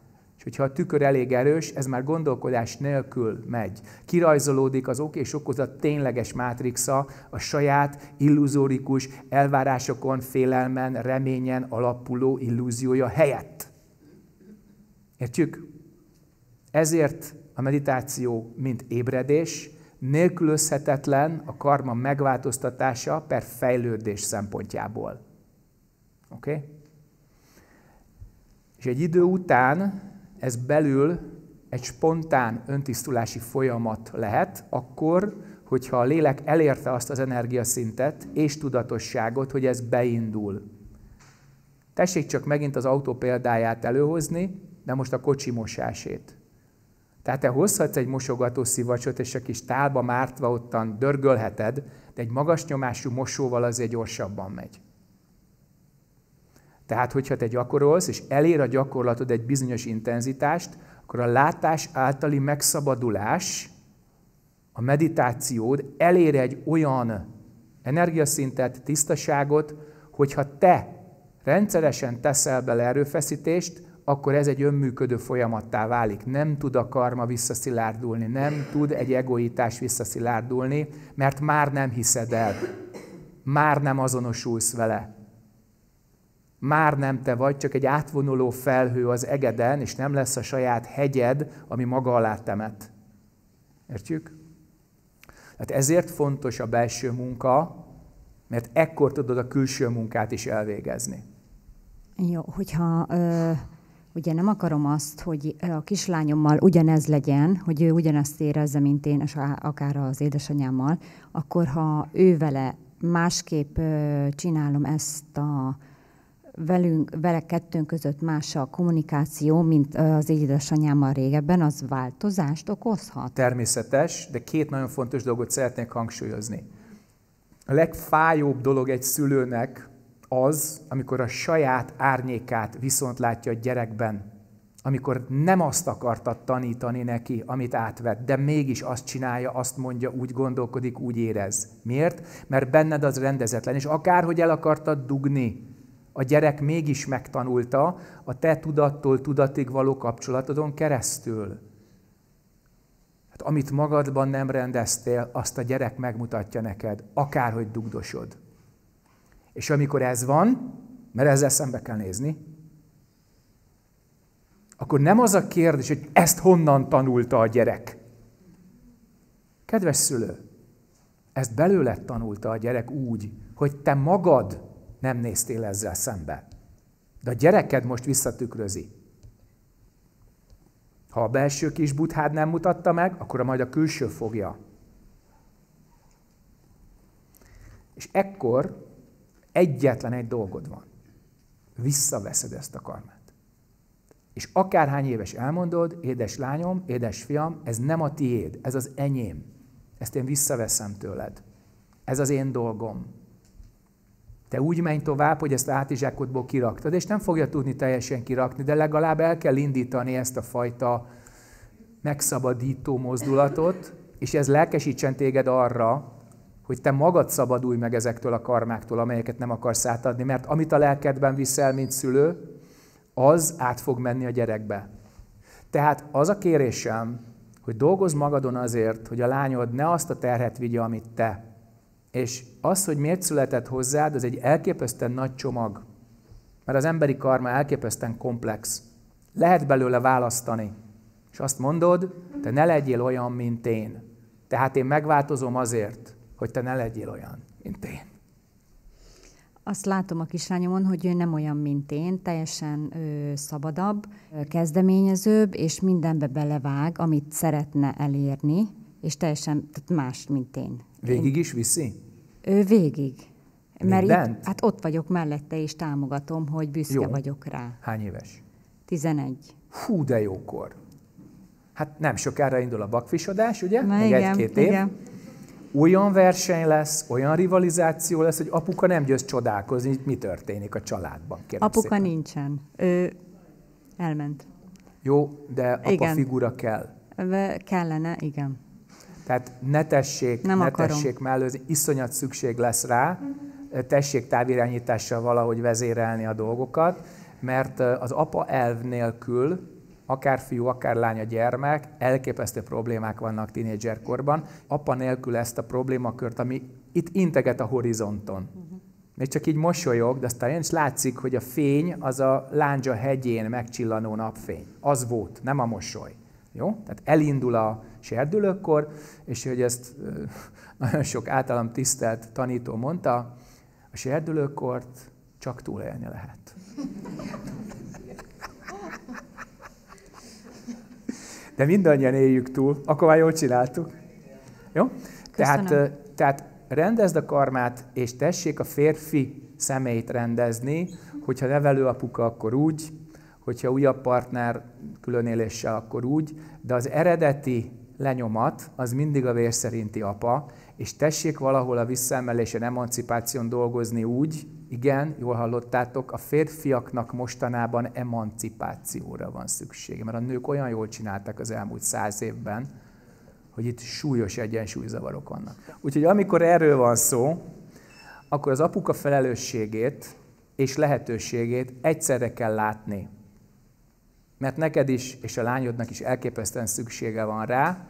És hogyha a tükör elég erős, ez már gondolkodás nélkül megy. Kirajzolódik az ok és okozat tényleges mátrixa a saját illuzórikus elvárásokon, félelmen, reményen alapuló illúziója helyett. Értjük? Ezért a meditáció, mint ébredés, nélkülözhetetlen a karma megváltoztatása per fejlődés szempontjából. Oké? Okay? És egy idő után ez belül egy spontán öntisztulási folyamat lehet, akkor, hogyha a lélek elérte azt az energiaszintet és tudatosságot, hogy ez beindul. Tessék csak megint az autó példáját előhozni, de most a kocsi mosásét. Tehát te hozhatsz egy mosogató szivacsot, és a kis tálba mártva ottan dörgölheted, de egy magas nyomású mosóval azért gyorsabban megy. Tehát, hogyha te gyakorolsz, és elér a gyakorlatod egy bizonyos intenzitást, akkor a látás általi megszabadulás, a meditációd elér egy olyan energiaszintet, tisztaságot, hogyha te rendszeresen teszel bele erőfeszítést, akkor ez egy önműködő folyamattá válik. Nem tud a karma visszaszilárdulni, nem tud egy egoitás visszaszilárdulni, mert már nem hiszed el, már nem azonosulsz vele. Már nem te vagy, csak egy átvonuló felhő az egeden, és nem lesz a saját hegyed, ami maga alá temet. Értjük? Tehát ezért fontos a belső munka, mert ekkor tudod a külső munkát is elvégezni. Jó, hogyha ö, ugye nem akarom azt, hogy a kislányommal ugyanez legyen, hogy ő ugyanezt érezze, mint én, és akár az édesanyámmal, akkor ha ő vele másképp csinálom ezt a velünk, vele kettőnk között más a kommunikáció, mint az édesanyámmal régebben, az változást okozhat? Természetes, de két nagyon fontos dolgot szeretnék hangsúlyozni. A legfájóbb dolog egy szülőnek az, amikor a saját árnyékát viszont látja a gyerekben, amikor nem azt akartad tanítani neki, amit átvett, de mégis azt csinálja, azt mondja, úgy gondolkodik, úgy érez. Miért? Mert benned az rendezetlen, és akárhogy el akartad dugni, a gyerek mégis megtanulta a te tudattól tudatig való kapcsolatodon keresztül. Hát amit magadban nem rendeztél, azt a gyerek megmutatja neked, akárhogy dugdosod. És amikor ez van, mert ezzel szembe kell nézni, akkor nem az a kérdés, hogy ezt honnan tanulta a gyerek. Kedves szülő, ezt belőled tanulta a gyerek úgy, hogy te magad nem néztél ezzel szembe. De a gyereked most visszatükrözi. Ha a belső kis buthád nem mutatta meg, akkor majd a külső fogja. És ekkor egyetlen egy dolgod van. Visszaveszed ezt a karmát. És akárhány éves elmondod, édes lányom, édes fiam, ez nem a tiéd, ez az enyém. Ezt én visszaveszem tőled. Ez az én dolgom. Te úgy menj tovább, hogy ezt átizsákodból kiraktad, és nem fogja tudni teljesen kirakni, de legalább el kell indítani ezt a fajta megszabadító mozdulatot, és ez lelkesítsen téged arra, hogy te magad szabadulj meg ezektől a karmáktól, amelyeket nem akarsz átadni, mert amit a lelkedben viszel, mint szülő, az át fog menni a gyerekbe. Tehát az a kérésem, hogy dolgozz magadon azért, hogy a lányod ne azt a terhet vigye, amit te. És az, hogy miért született hozzád, az egy elképesztően nagy csomag. Mert az emberi karma elképesztően komplex. Lehet belőle választani. És azt mondod, te ne legyél olyan, mint én. Tehát én megváltozom azért, hogy te ne legyél olyan, mint én. Azt látom a kislányomon, hogy ő nem olyan, mint én, teljesen ö, szabadabb, kezdeményezőbb, és mindenbe belevág, amit szeretne elérni, és teljesen tehát más, mint én. Végig is viszi? Ő végig. Mert itt, hát ott vagyok mellette, és támogatom, hogy büszke Jó. vagyok rá. Hány éves? 11. Hú, de jókor. Hát nem sokára indul a bakfisodás, ugye? Még egy-két év. Igen olyan verseny lesz, olyan rivalizáció lesz, hogy apuka nem győz csodálkozni, hogy mi történik a családban. Kérem apuka szépen. nincsen. Ő elment. Jó, de apa igen. figura kell. Kellene, igen. Tehát ne tessék, nem ne tessék mellőzni, iszonyat szükség lesz rá, tessék távirányítással valahogy vezérelni a dolgokat, mert az apa elv nélkül akár fiú, akár lány a gyermek, elképesztő problémák vannak tínédzserkorban. Apa nélkül ezt a problémakört, ami itt integet a horizonton. Még csak így mosolyog, de aztán is látszik, hogy a fény az a Lándzsa hegyén megcsillanó napfény. Az volt, nem a mosoly. Jó? Tehát elindul a serdülőkor, és hogy ezt nagyon sok általam tisztelt tanító mondta, a serdülőkort csak túlélni lehet. de mindannyian éljük túl, akkor már jól csináltuk. Jó? Tehát, tehát rendezd a karmát, és tessék a férfi személyt rendezni, hogyha nevelőapuka, akkor úgy, hogyha újabb partner különéléssel, akkor úgy, de az eredeti lenyomat az mindig a vér szerinti apa, és tessék valahol a visszaemelésen, emancipáción dolgozni úgy, igen, jól hallottátok, a férfiaknak mostanában emancipációra van szüksége, mert a nők olyan jól csináltak az elmúlt száz évben, hogy itt súlyos egyensúlyzavarok vannak. Úgyhogy amikor erről van szó, akkor az apuka felelősségét és lehetőségét egyszerre kell látni. Mert neked is, és a lányodnak is elképesztően szüksége van rá,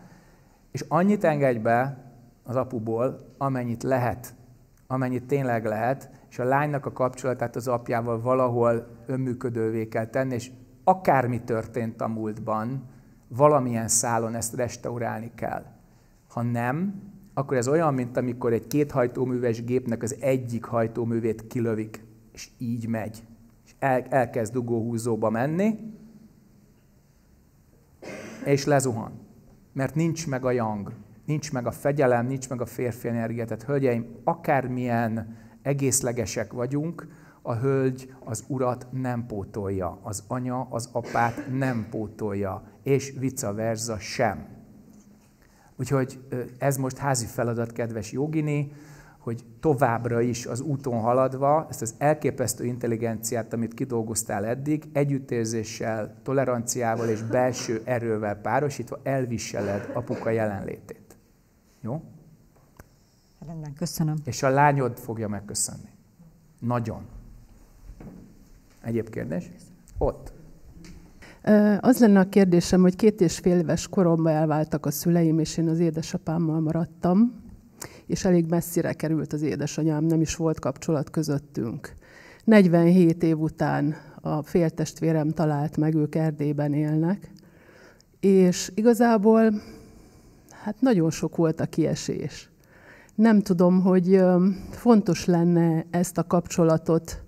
és annyit engedj be az apuból, amennyit lehet, amennyit tényleg lehet, és a lánynak a kapcsolatát az apjával valahol önműködővé kell tenni, és akármi történt a múltban, valamilyen szálon ezt restaurálni kell. Ha nem, akkor ez olyan, mint amikor egy kéthajtóműves gépnek az egyik hajtóművét kilövik, és így megy. És el, elkezd dugóhúzóba menni, és lezuhan. Mert nincs meg a yang, nincs meg a fegyelem, nincs meg a férfi energia. Tehát hölgyeim, akármilyen egészlegesek vagyunk, a hölgy az urat nem pótolja, az anya az apát nem pótolja, és vice versa sem. Úgyhogy ez most házi feladat, kedves jogini, hogy továbbra is az úton haladva ezt az elképesztő intelligenciát, amit kidolgoztál eddig, együttérzéssel, toleranciával és belső erővel párosítva elviseled apuka jelenlétét. Jó? Rendben, köszönöm. És a lányod fogja megköszönni. Nagyon. Egyéb kérdés? Ott. Az lenne a kérdésem, hogy két és fél éves koromban elváltak a szüleim, és én az édesapámmal maradtam, és elég messzire került az édesanyám, nem is volt kapcsolat közöttünk. 47 év után a féltestvérem talált meg, ők Erdélyben élnek, és igazából hát nagyon sok volt a kiesés. Nem tudom, hogy fontos lenne ezt a kapcsolatot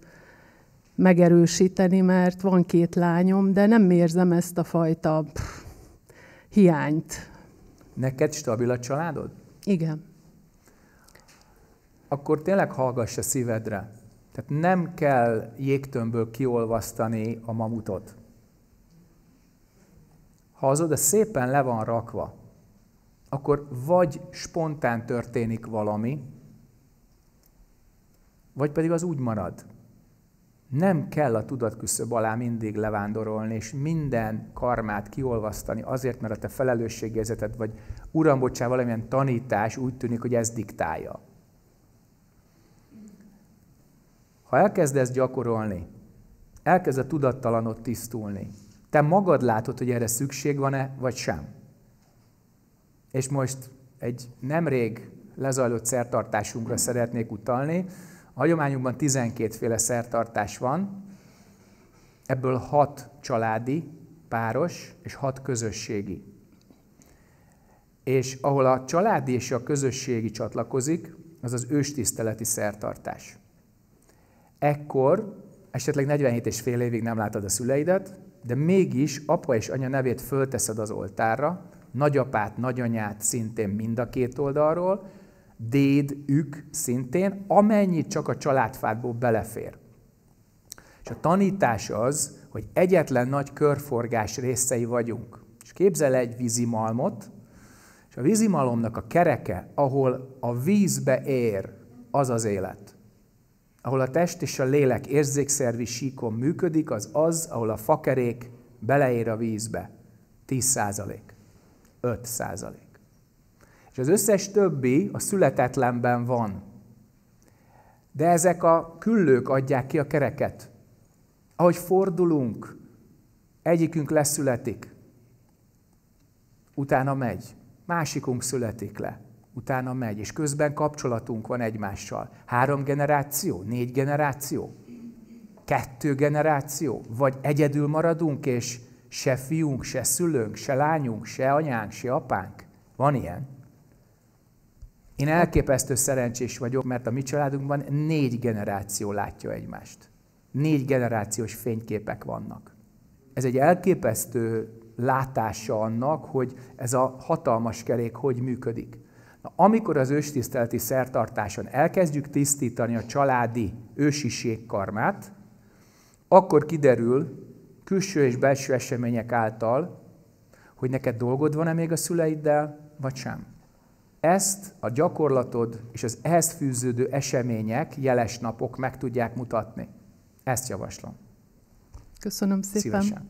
megerősíteni, mert van két lányom, de nem érzem ezt a fajta pff, hiányt. Neked stabil a családod? Igen. Akkor tényleg hallgass a szívedre. Tehát nem kell jégtömből kiolvasztani a mamutot. Ha az oda szépen le van rakva, akkor vagy spontán történik valami, vagy pedig az úgy marad. Nem kell a tudatküszöb alá mindig levándorolni, és minden karmát kiolvasztani azért, mert a te felelősségérzeted, vagy uram, bocsá, valamilyen tanítás úgy tűnik, hogy ez diktálja. Ha elkezdesz gyakorolni, elkezd a tudattalanod tisztulni, te magad látod, hogy erre szükség van-e, vagy sem. És most egy nemrég lezajlott szertartásunkra szeretnék utalni, a hagyományunkban 12 féle szertartás van, ebből 6 családi, páros és 6 közösségi. És ahol a családi és a közösségi csatlakozik, az az őstiszteleti szertartás. Ekkor esetleg 47 és fél évig nem látod a szüleidet, de mégis apa és anya nevét fölteszed az oltárra, nagyapát, nagyanyát szintén mind a két oldalról, déd, ük szintén, amennyit csak a családfádból belefér. És a tanítás az, hogy egyetlen nagy körforgás részei vagyunk. És képzel egy vízimalmot, és a vízimalomnak a kereke, ahol a vízbe ér, az az élet. Ahol a test és a lélek érzékszervi síkon működik, az az, ahol a fakerék beleér a vízbe. 10 százalék. 5 százalék. És az összes többi a születetlenben van. De ezek a küllők adják ki a kereket. Ahogy fordulunk, egyikünk leszületik, utána megy, másikunk születik le, utána megy, és közben kapcsolatunk van egymással. Három generáció, négy generáció, kettő generáció, vagy egyedül maradunk, és se fiunk, se szülőnk, se lányunk, se anyánk, se apánk. Van ilyen. Én elképesztő szerencsés vagyok, mert a mi családunkban négy generáció látja egymást. Négy generációs fényképek vannak. Ez egy elképesztő látása annak, hogy ez a hatalmas kerék hogy működik. Na, amikor az őstiszteleti szertartáson elkezdjük tisztítani a családi ősiségkarmát, akkor kiderül külső és belső események által, hogy neked dolgod van-e még a szüleiddel, vagy sem. Ezt a gyakorlatod és az ehhez fűződő események, jeles napok meg tudják mutatni. Ezt javaslom. Köszönöm szépen. Szívesen.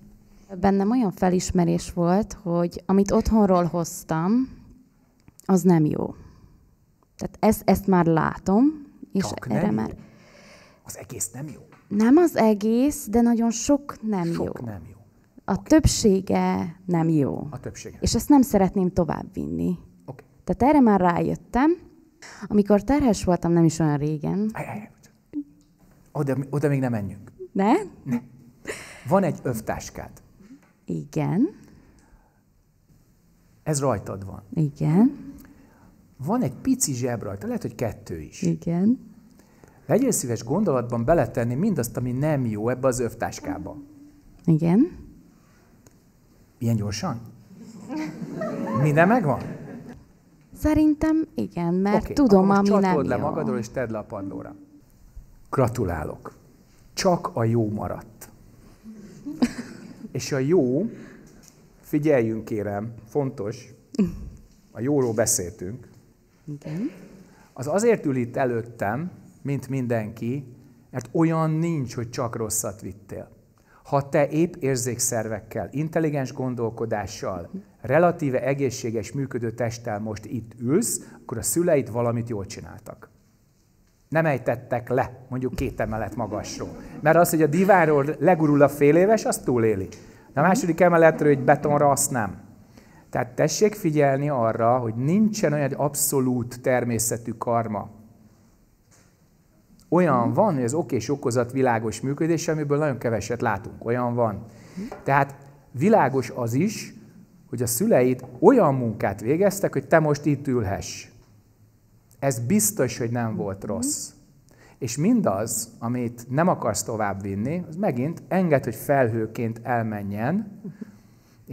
Bennem olyan felismerés volt, hogy amit otthonról hoztam, az nem jó. Tehát ezt, ezt már látom, és Csak erre nem már... Jó. Az egész nem jó? Nem az egész, de nagyon sok nem sok jó. nem jó. A okay. többsége nem jó. A többsége. És ezt nem szeretném továbbvinni. Okay. Tehát erre már rájöttem. Amikor terhes voltam, nem is olyan régen. Aj, aj, oda, oda még nem menjünk. Ne? Ne. Van egy övtáskád. Igen. Ez rajtad van. Igen. Van egy pici zseb rajta, lehet, hogy kettő is. Igen. Legyél szíves gondolatban beletenni mindazt, ami nem jó ebbe az övtáskába. Igen. Ilyen gyorsan? Minden megvan? Szerintem igen, mert okay, tudom, ami nem le jó. magadról, és tedd le a padlóra. Gratulálok. Csak a jó maradt. és a jó, figyeljünk kérem, fontos, a jóról beszéltünk. Igen. Az azért ül itt előttem, mint mindenki, mert olyan nincs, hogy csak rosszat vittél. Ha te épp érzékszervekkel, intelligens gondolkodással, relatíve egészséges működő testtel most itt ülsz, akkor a szüleid valamit jól csináltak. Nem ejtettek le, mondjuk két emelet magasról. Mert az, hogy a divánról legurul a fél éves, azt túléli. De a második emeletről egy betonra azt nem. Tehát tessék figyelni arra, hogy nincsen olyan abszolút természetű karma. Olyan van, hogy az ok és okozat világos működés, amiből nagyon keveset látunk. Olyan van. Tehát világos az is, hogy a szüleid olyan munkát végeztek, hogy te most itt ülhess. Ez biztos, hogy nem volt rossz. És mindaz, amit nem akarsz tovább vinni, az megint enged, hogy felhőként elmenjen,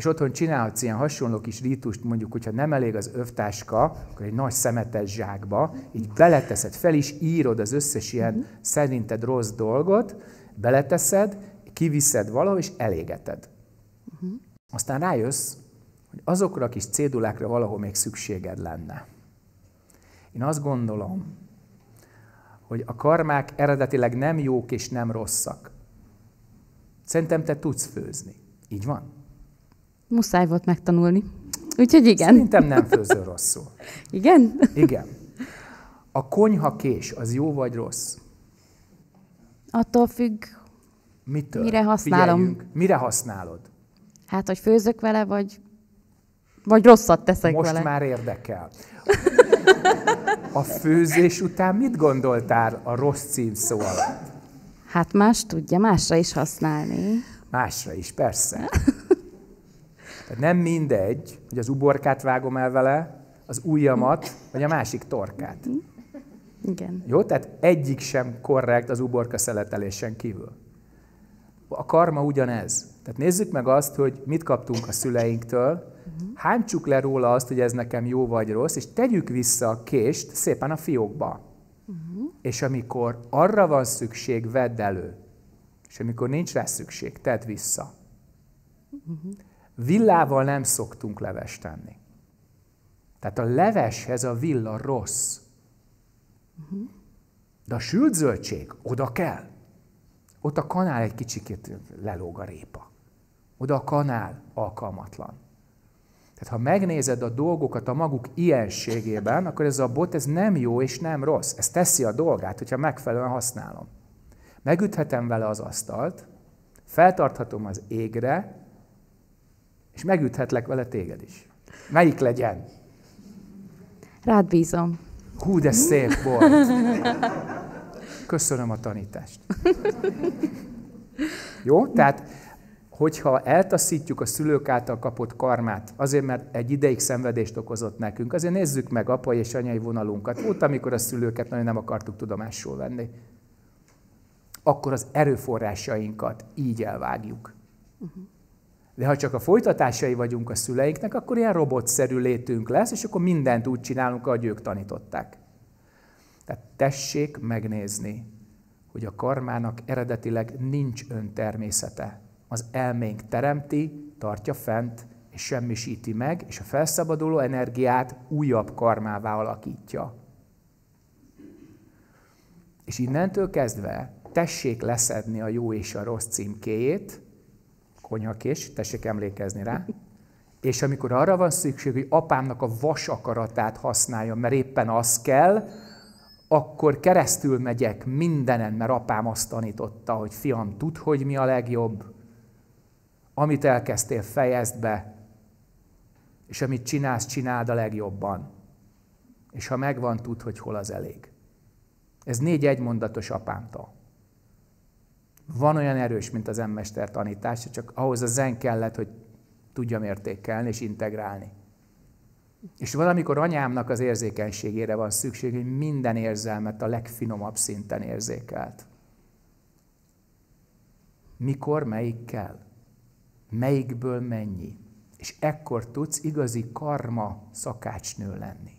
és otthon csinálhatsz ilyen hasonló kis rítust, mondjuk, hogyha nem elég az övtáska, akkor egy nagy szemetes zsákba, így beleteszed, fel is írod az összes ilyen uh-huh. szerinted rossz dolgot, beleteszed, kiviszed valahol, és elégeted. Uh-huh. Aztán rájössz, hogy azokra a kis cédulákra valahol még szükséged lenne. Én azt gondolom, hogy a karmák eredetileg nem jók és nem rosszak. Szerintem te tudsz főzni. Így van? Muszáj volt megtanulni. Úgyhogy igen. Szerintem nem főzöl rosszul. [LAUGHS] Igen? Igen. A konyha kés az jó vagy rossz? Attól függ, Mitől? mire használom. Figyeljünk. Mire használod? Hát, hogy főzök vele, vagy, vagy rosszat teszek Most vele. már érdekel. A főzés után mit gondoltál a rossz cím szó alatt? Hát más tudja, másra is használni. Másra is, persze. [LAUGHS] Tehát nem mindegy, hogy az uborkát vágom el vele, az ujjamat, vagy a másik torkát. Igen. Jó? Tehát egyik sem korrekt az uborka szeletelésen kívül. A karma ugyanez. Tehát nézzük meg azt, hogy mit kaptunk a szüleinktől, hántsuk le róla azt, hogy ez nekem jó vagy rossz, és tegyük vissza a kést szépen a fiókba. És amikor arra van szükség, vedd elő. És amikor nincs rá szükség, tedd vissza. Villával nem szoktunk levest tenni. Tehát a leveshez a villa rossz. De a sült zöldség oda kell. Ott a kanál egy kicsikét lelóg a répa. Oda a kanál alkalmatlan. Tehát ha megnézed a dolgokat a maguk ilyenségében, akkor ez a bot ez nem jó és nem rossz. Ez teszi a dolgát, hogyha megfelelően használom. Megüthetem vele az asztalt, feltarthatom az égre, és megüthetlek vele téged is. Melyik legyen? Rád bízom. Hú, de szép volt. Köszönöm a tanítást. Jó? Tehát, hogyha eltaszítjuk a szülők által kapott karmát, azért, mert egy ideig szenvedést okozott nekünk, azért nézzük meg apai és anyai vonalunkat. Volt, amikor a szülőket nagyon nem akartuk tudomásul venni. Akkor az erőforrásainkat így elvágjuk. De ha csak a folytatásai vagyunk a szüleinknek, akkor ilyen robotszerű létünk lesz, és akkor mindent úgy csinálunk, ahogy ők tanították. Tehát tessék megnézni, hogy a karmának eredetileg nincs öntermészete. Az elménk teremti, tartja fent, és semmisíti meg, és a felszabaduló energiát újabb karmává alakítja. És innentől kezdve tessék leszedni a jó és a rossz címkéjét, konyhakés, tessék emlékezni rá, [LAUGHS] és amikor arra van szükség, hogy apámnak a vas akaratát használja, mert éppen az kell, akkor keresztül megyek mindenen, mert apám azt tanította, hogy fiam, tud, hogy mi a legjobb, amit elkezdtél, fejezd be, és amit csinálsz, csináld a legjobban. És ha megvan, tud, hogy hol az elég. Ez négy egymondatos apámtól. Van olyan erős, mint az emmester tanítása, csak ahhoz a zen kellett, hogy tudjam értékelni és integrálni. És valamikor anyámnak az érzékenységére van szükség, hogy minden érzelmet a legfinomabb szinten érzékelt. Mikor, melyik kell? Melyikből mennyi? És ekkor tudsz igazi karma szakácsnő lenni.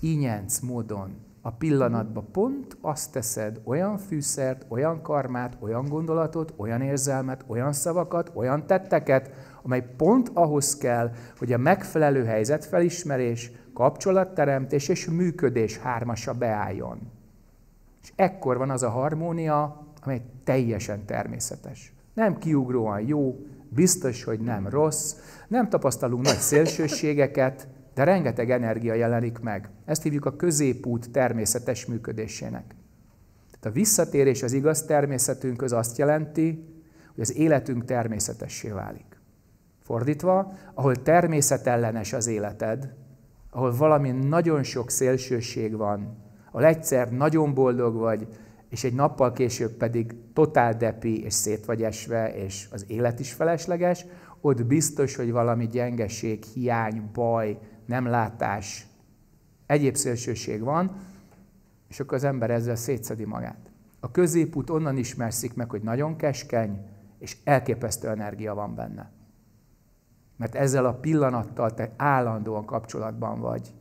Ínyenc módon a pillanatban pont azt teszed, olyan fűszert, olyan karmát, olyan gondolatot, olyan érzelmet, olyan szavakat, olyan tetteket, amely pont ahhoz kell, hogy a megfelelő helyzetfelismerés, kapcsolatteremtés és működés hármasa beálljon. És ekkor van az a harmónia, amely teljesen természetes. Nem kiugróan jó, biztos, hogy nem rossz, nem tapasztalunk nagy szélsőségeket, de rengeteg energia jelenik meg. Ezt hívjuk a középút természetes működésének. Tehát a visszatérés az igaz természetünk az azt jelenti, hogy az életünk természetessé válik. Fordítva, ahol természetellenes az életed, ahol valami nagyon sok szélsőség van, ahol egyszer nagyon boldog vagy, és egy nappal később pedig totál depi, és szét vagy esve, és az élet is felesleges, ott biztos, hogy valami gyengeség, hiány, baj, nem látás, egyéb szélsőség van, és akkor az ember ezzel szétszedi magát. A középút onnan ismerszik meg, hogy nagyon keskeny, és elképesztő energia van benne. Mert ezzel a pillanattal te állandóan kapcsolatban vagy,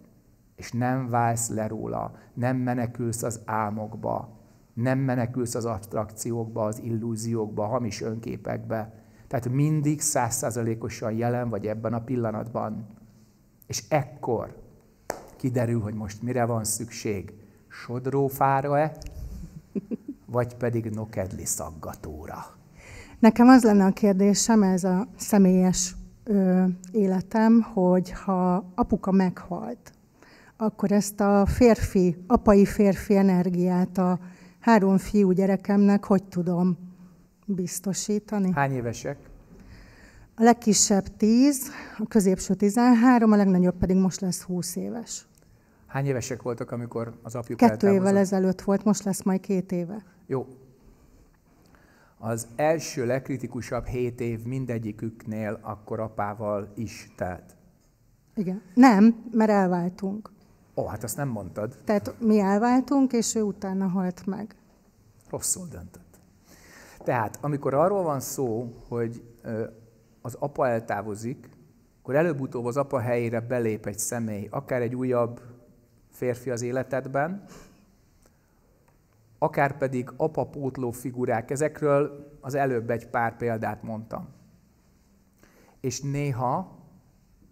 és nem válsz le róla, nem menekülsz az álmokba, nem menekülsz az abstrakciókba, az illúziókba, hamis önképekbe. Tehát mindig százszázalékosan jelen vagy ebben a pillanatban. És ekkor kiderül, hogy most mire van szükség. Sodrófára-e, vagy pedig nokedli szaggatóra? Nekem az lenne a kérdésem, ez a személyes ö, életem, hogy ha apuka meghalt, akkor ezt a férfi, apai férfi energiát a három fiú gyerekemnek hogy tudom biztosítani? Hány évesek? A legkisebb 10, a középső 13, a legnagyobb pedig most lesz 20 éves. Hány évesek voltak, amikor az apjuk Kettő eltávozott? évvel ezelőtt volt, most lesz majd két éve. Jó. Az első legkritikusabb hét év mindegyiküknél akkor apával is telt. Igen. Nem, mert elváltunk. Ó, hát azt nem mondtad. Tehát mi elváltunk, és ő utána halt meg. Rosszul döntött. Tehát, amikor arról van szó, hogy az apa eltávozik, akkor előbb-utóbb az apa helyére belép egy személy, akár egy újabb férfi az életedben, akár pedig apa-pótló figurák. Ezekről az előbb egy pár példát mondtam. És néha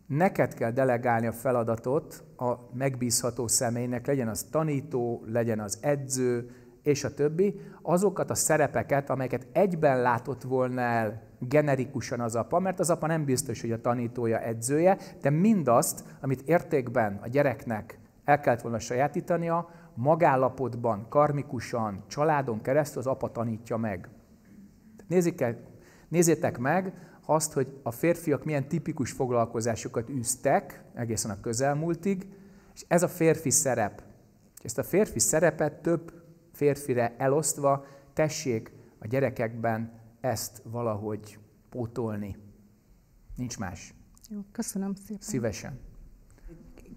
neked kell delegálni a feladatot a megbízható személynek, legyen az tanító, legyen az edző, és a többi, azokat a szerepeket, amelyeket egyben látott volna el generikusan az apa, mert az apa nem biztos, hogy a tanítója, edzője, de mindazt, amit értékben a gyereknek el kellett volna sajátítania, magállapotban, karmikusan, családon keresztül az apa tanítja meg. Nézzék, nézzétek meg azt, hogy a férfiak milyen tipikus foglalkozásokat űztek egészen a közelmúltig, és ez a férfi szerep. Ezt a férfi szerepet több férfire elosztva, tessék a gyerekekben ezt valahogy pótolni. Nincs más. Jó, köszönöm szépen. Szívesen.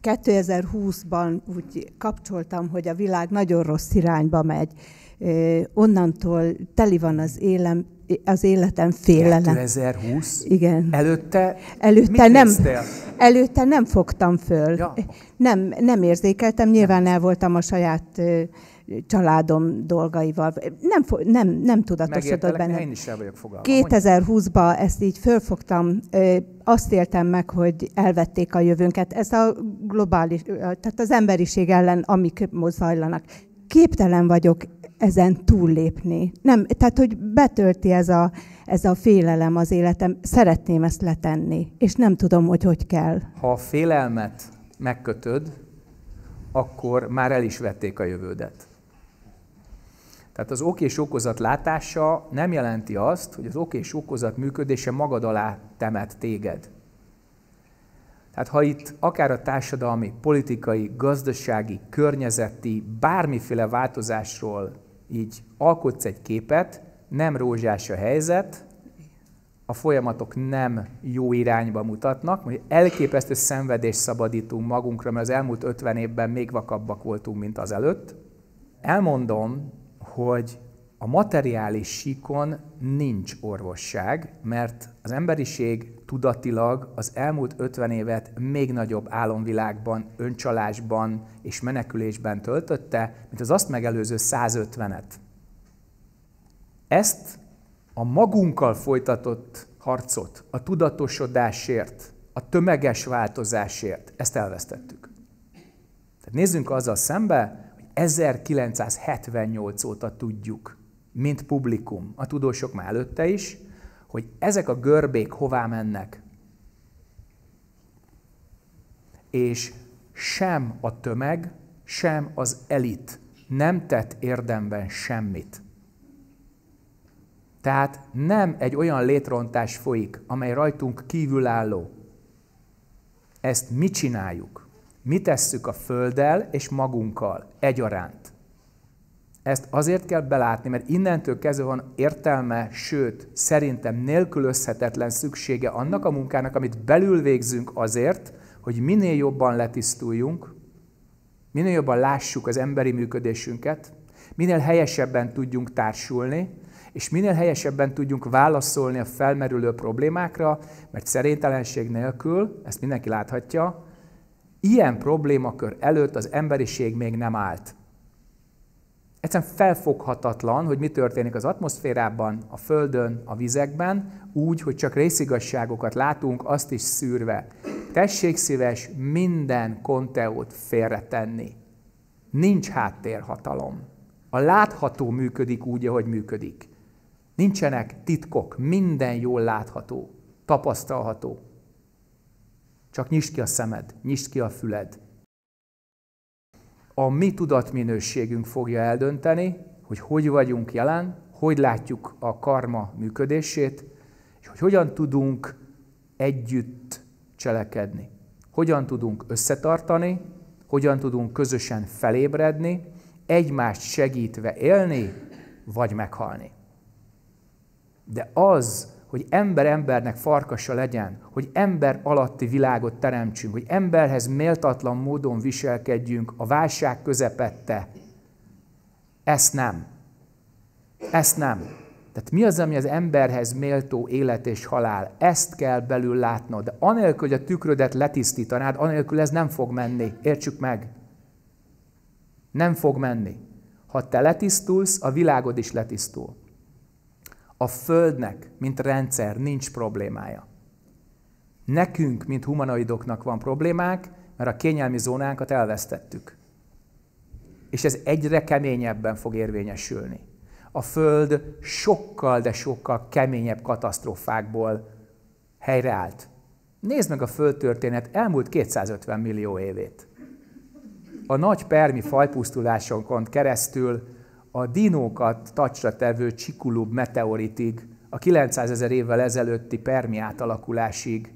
2020-ban úgy kapcsoltam, hogy a világ nagyon rossz irányba megy. Onnantól teli van az élem, az életem félelem. 2020? Igen. Előtte, előtte mit nem, néztél? Előtte nem fogtam föl. Ja. Nem, nem érzékeltem, nyilván el voltam a saját családom dolgaival. Nem, nem, nem tudatosodott benne. én is el vagyok fogalma. 2020-ban ezt így fölfogtam, azt éltem meg, hogy elvették a jövőnket. Ez a globális, tehát az emberiség ellen, amik zajlanak. Képtelen vagyok ezen túllépni. Nem, tehát, hogy betölti ez a, ez a félelem az életem, szeretném ezt letenni, és nem tudom, hogy hogy kell. Ha a félelmet megkötöd, akkor már el is vették a jövődet. Tehát az oké és okozat látása nem jelenti azt, hogy az oké és okozat működése magad alá temet téged. Tehát ha itt akár a társadalmi, politikai, gazdasági, környezeti, bármiféle változásról így alkotsz egy képet, nem rózsás a helyzet, a folyamatok nem jó irányba mutatnak, hogy elképesztő szenvedést szabadítunk magunkra, mert az elmúlt 50 évben még vakabbak voltunk, mint az előtt. Elmondom, hogy a materiális síkon nincs orvosság, mert az emberiség tudatilag az elmúlt 50 évet még nagyobb álomvilágban, öncsalásban és menekülésben töltötte, mint az azt megelőző 150-et. Ezt a magunkkal folytatott harcot, a tudatosodásért, a tömeges változásért, ezt elvesztettük. Tehát nézzünk azzal szembe, 1978 óta tudjuk, mint publikum, a tudósok már előtte is, hogy ezek a görbék hová mennek. És sem a tömeg, sem az elit nem tett érdemben semmit. Tehát nem egy olyan létrontás folyik, amely rajtunk kívülálló. Ezt mi csináljuk? Mi tesszük a Földdel és magunkkal egyaránt? Ezt azért kell belátni, mert innentől kezdve van értelme, sőt, szerintem nélkülözhetetlen szüksége annak a munkának, amit belül végzünk azért, hogy minél jobban letisztuljunk, minél jobban lássuk az emberi működésünket, minél helyesebben tudjunk társulni, és minél helyesebben tudjunk válaszolni a felmerülő problémákra, mert szerénytelenség nélkül, ezt mindenki láthatja, ilyen problémakör előtt az emberiség még nem állt. Egyszerűen felfoghatatlan, hogy mi történik az atmoszférában, a Földön, a vizekben, úgy, hogy csak részigasságokat látunk, azt is szűrve. Tessék szíves minden konteót félretenni. Nincs háttérhatalom. A látható működik úgy, ahogy működik. Nincsenek titkok, minden jól látható, tapasztalható. Csak nyisd ki a szemed, nyisd ki a füled. A mi tudatminőségünk fogja eldönteni, hogy hogy vagyunk jelen, hogy látjuk a karma működését, és hogy hogyan tudunk együtt cselekedni. Hogyan tudunk összetartani, hogyan tudunk közösen felébredni, egymást segítve élni, vagy meghalni. De az, hogy ember embernek farkasa legyen, hogy ember alatti világot teremtsünk, hogy emberhez méltatlan módon viselkedjünk a válság közepette, ezt nem. Ezt nem. Tehát mi az, ami az emberhez méltó élet és halál? Ezt kell belül látnod. De anélkül, hogy a tükrödet letisztítanád, anélkül ez nem fog menni. Értsük meg. Nem fog menni. Ha te letisztulsz, a világod is letisztul. A Földnek, mint rendszer nincs problémája. Nekünk, mint humanoidoknak van problémák, mert a kényelmi zónánkat elvesztettük. És ez egyre keményebben fog érvényesülni. A Föld sokkal, de sokkal keményebb katasztrófákból helyreállt. Nézd meg a Földtörténet elmúlt 250 millió évét. A nagy permi fajpusztulásonkon keresztül a dinókat tacsra tevő csikulub meteoritig, a 900 ezer évvel ezelőtti permi átalakulásig,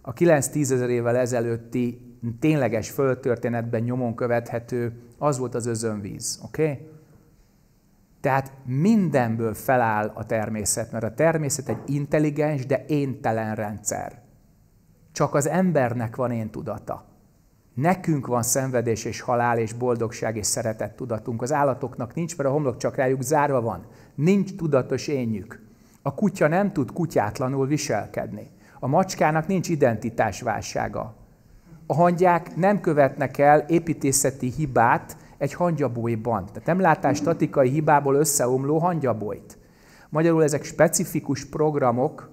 a 9-10 ezer évvel ezelőtti tényleges földtörténetben nyomon követhető, az volt az özönvíz. Oké? Okay? Tehát mindenből feláll a természet, mert a természet egy intelligens, de éntelen rendszer. Csak az embernek van én tudata. Nekünk van szenvedés és halál és boldogság és szeretet tudatunk. Az állatoknak nincs, mert a homlokcsakrájuk zárva van. Nincs tudatos énjük. A kutya nem tud kutyátlanul viselkedni. A macskának nincs identitásválsága. A hangyák nem követnek el építészeti hibát egy hangyabójban. Tehát nem látás statikai hibából összeomló hangyabójt. Magyarul ezek specifikus programok,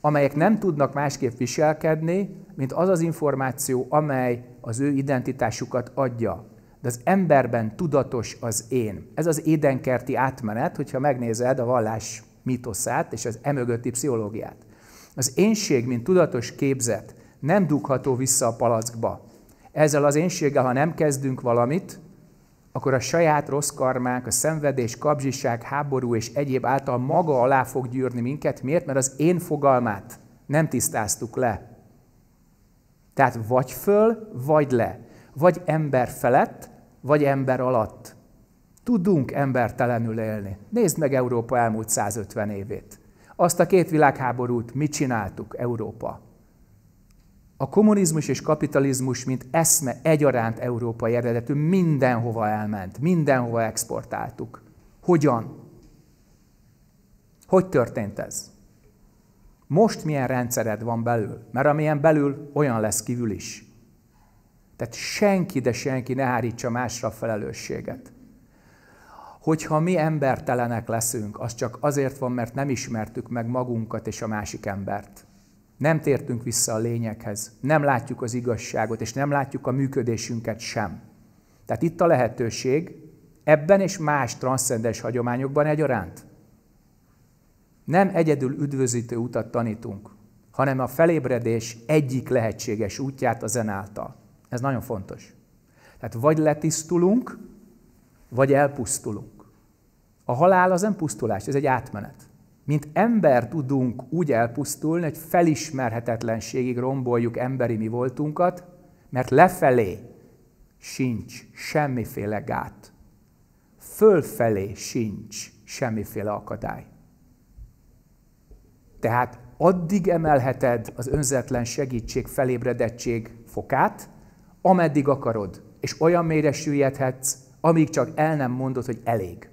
amelyek nem tudnak másképp viselkedni, mint az az információ, amely az ő identitásukat adja. De az emberben tudatos az én. Ez az édenkerti átmenet, hogyha megnézed a vallás mitoszát és az emögötti pszichológiát. Az énség, mint tudatos képzet, nem dugható vissza a palackba. Ezzel az énséggel, ha nem kezdünk valamit, akkor a saját rossz karmák, a szenvedés, kapzsiság, háború és egyéb által maga alá fog gyűrni minket. Miért? Mert az én fogalmát nem tisztáztuk le. Tehát vagy föl, vagy le. Vagy ember felett, vagy ember alatt. Tudunk embertelenül élni. Nézd meg Európa elmúlt 150 évét. Azt a két világháborút mit csináltuk Európa? A kommunizmus és kapitalizmus, mint eszme egyaránt európai eredetű, mindenhova elment, mindenhova exportáltuk. Hogyan? Hogy történt ez? Most milyen rendszered van belül? Mert amilyen belül, olyan lesz kívül is. Tehát senki, de senki ne hárítsa másra a felelősséget. Hogyha mi embertelenek leszünk, az csak azért van, mert nem ismertük meg magunkat és a másik embert. Nem tértünk vissza a lényeghez, nem látjuk az igazságot, és nem látjuk a működésünket sem. Tehát itt a lehetőség, ebben és más transzcendens hagyományokban egyaránt. Nem egyedül üdvözítő utat tanítunk, hanem a felébredés egyik lehetséges útját a zen által. Ez nagyon fontos. Tehát vagy letisztulunk, vagy elpusztulunk. A halál az nem pusztulás, ez egy átmenet. Mint ember tudunk úgy elpusztulni, hogy felismerhetetlenségig romboljuk emberi mi voltunkat, mert lefelé sincs semmiféle gát. Fölfelé sincs semmiféle akadály. Tehát addig emelheted az önzetlen segítség, felébredettség fokát, ameddig akarod, és olyan mélyre süllyedhetsz, amíg csak el nem mondod, hogy elég.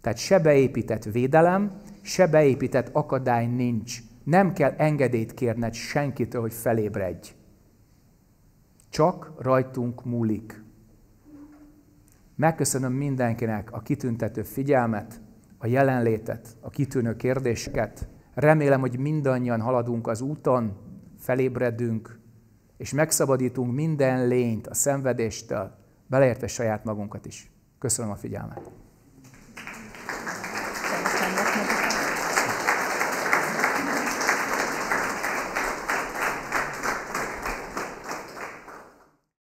Tehát se beépített védelem, se beépített akadály nincs. Nem kell engedélyt kérned senkitől, hogy felébredj. Csak rajtunk múlik. Megköszönöm mindenkinek a kitüntető figyelmet, a jelenlétet, a kitűnő kérdéseket. Remélem, hogy mindannyian haladunk az úton, felébredünk, és megszabadítunk minden lényt a szenvedéstől, beleértve saját magunkat is. Köszönöm a figyelmet!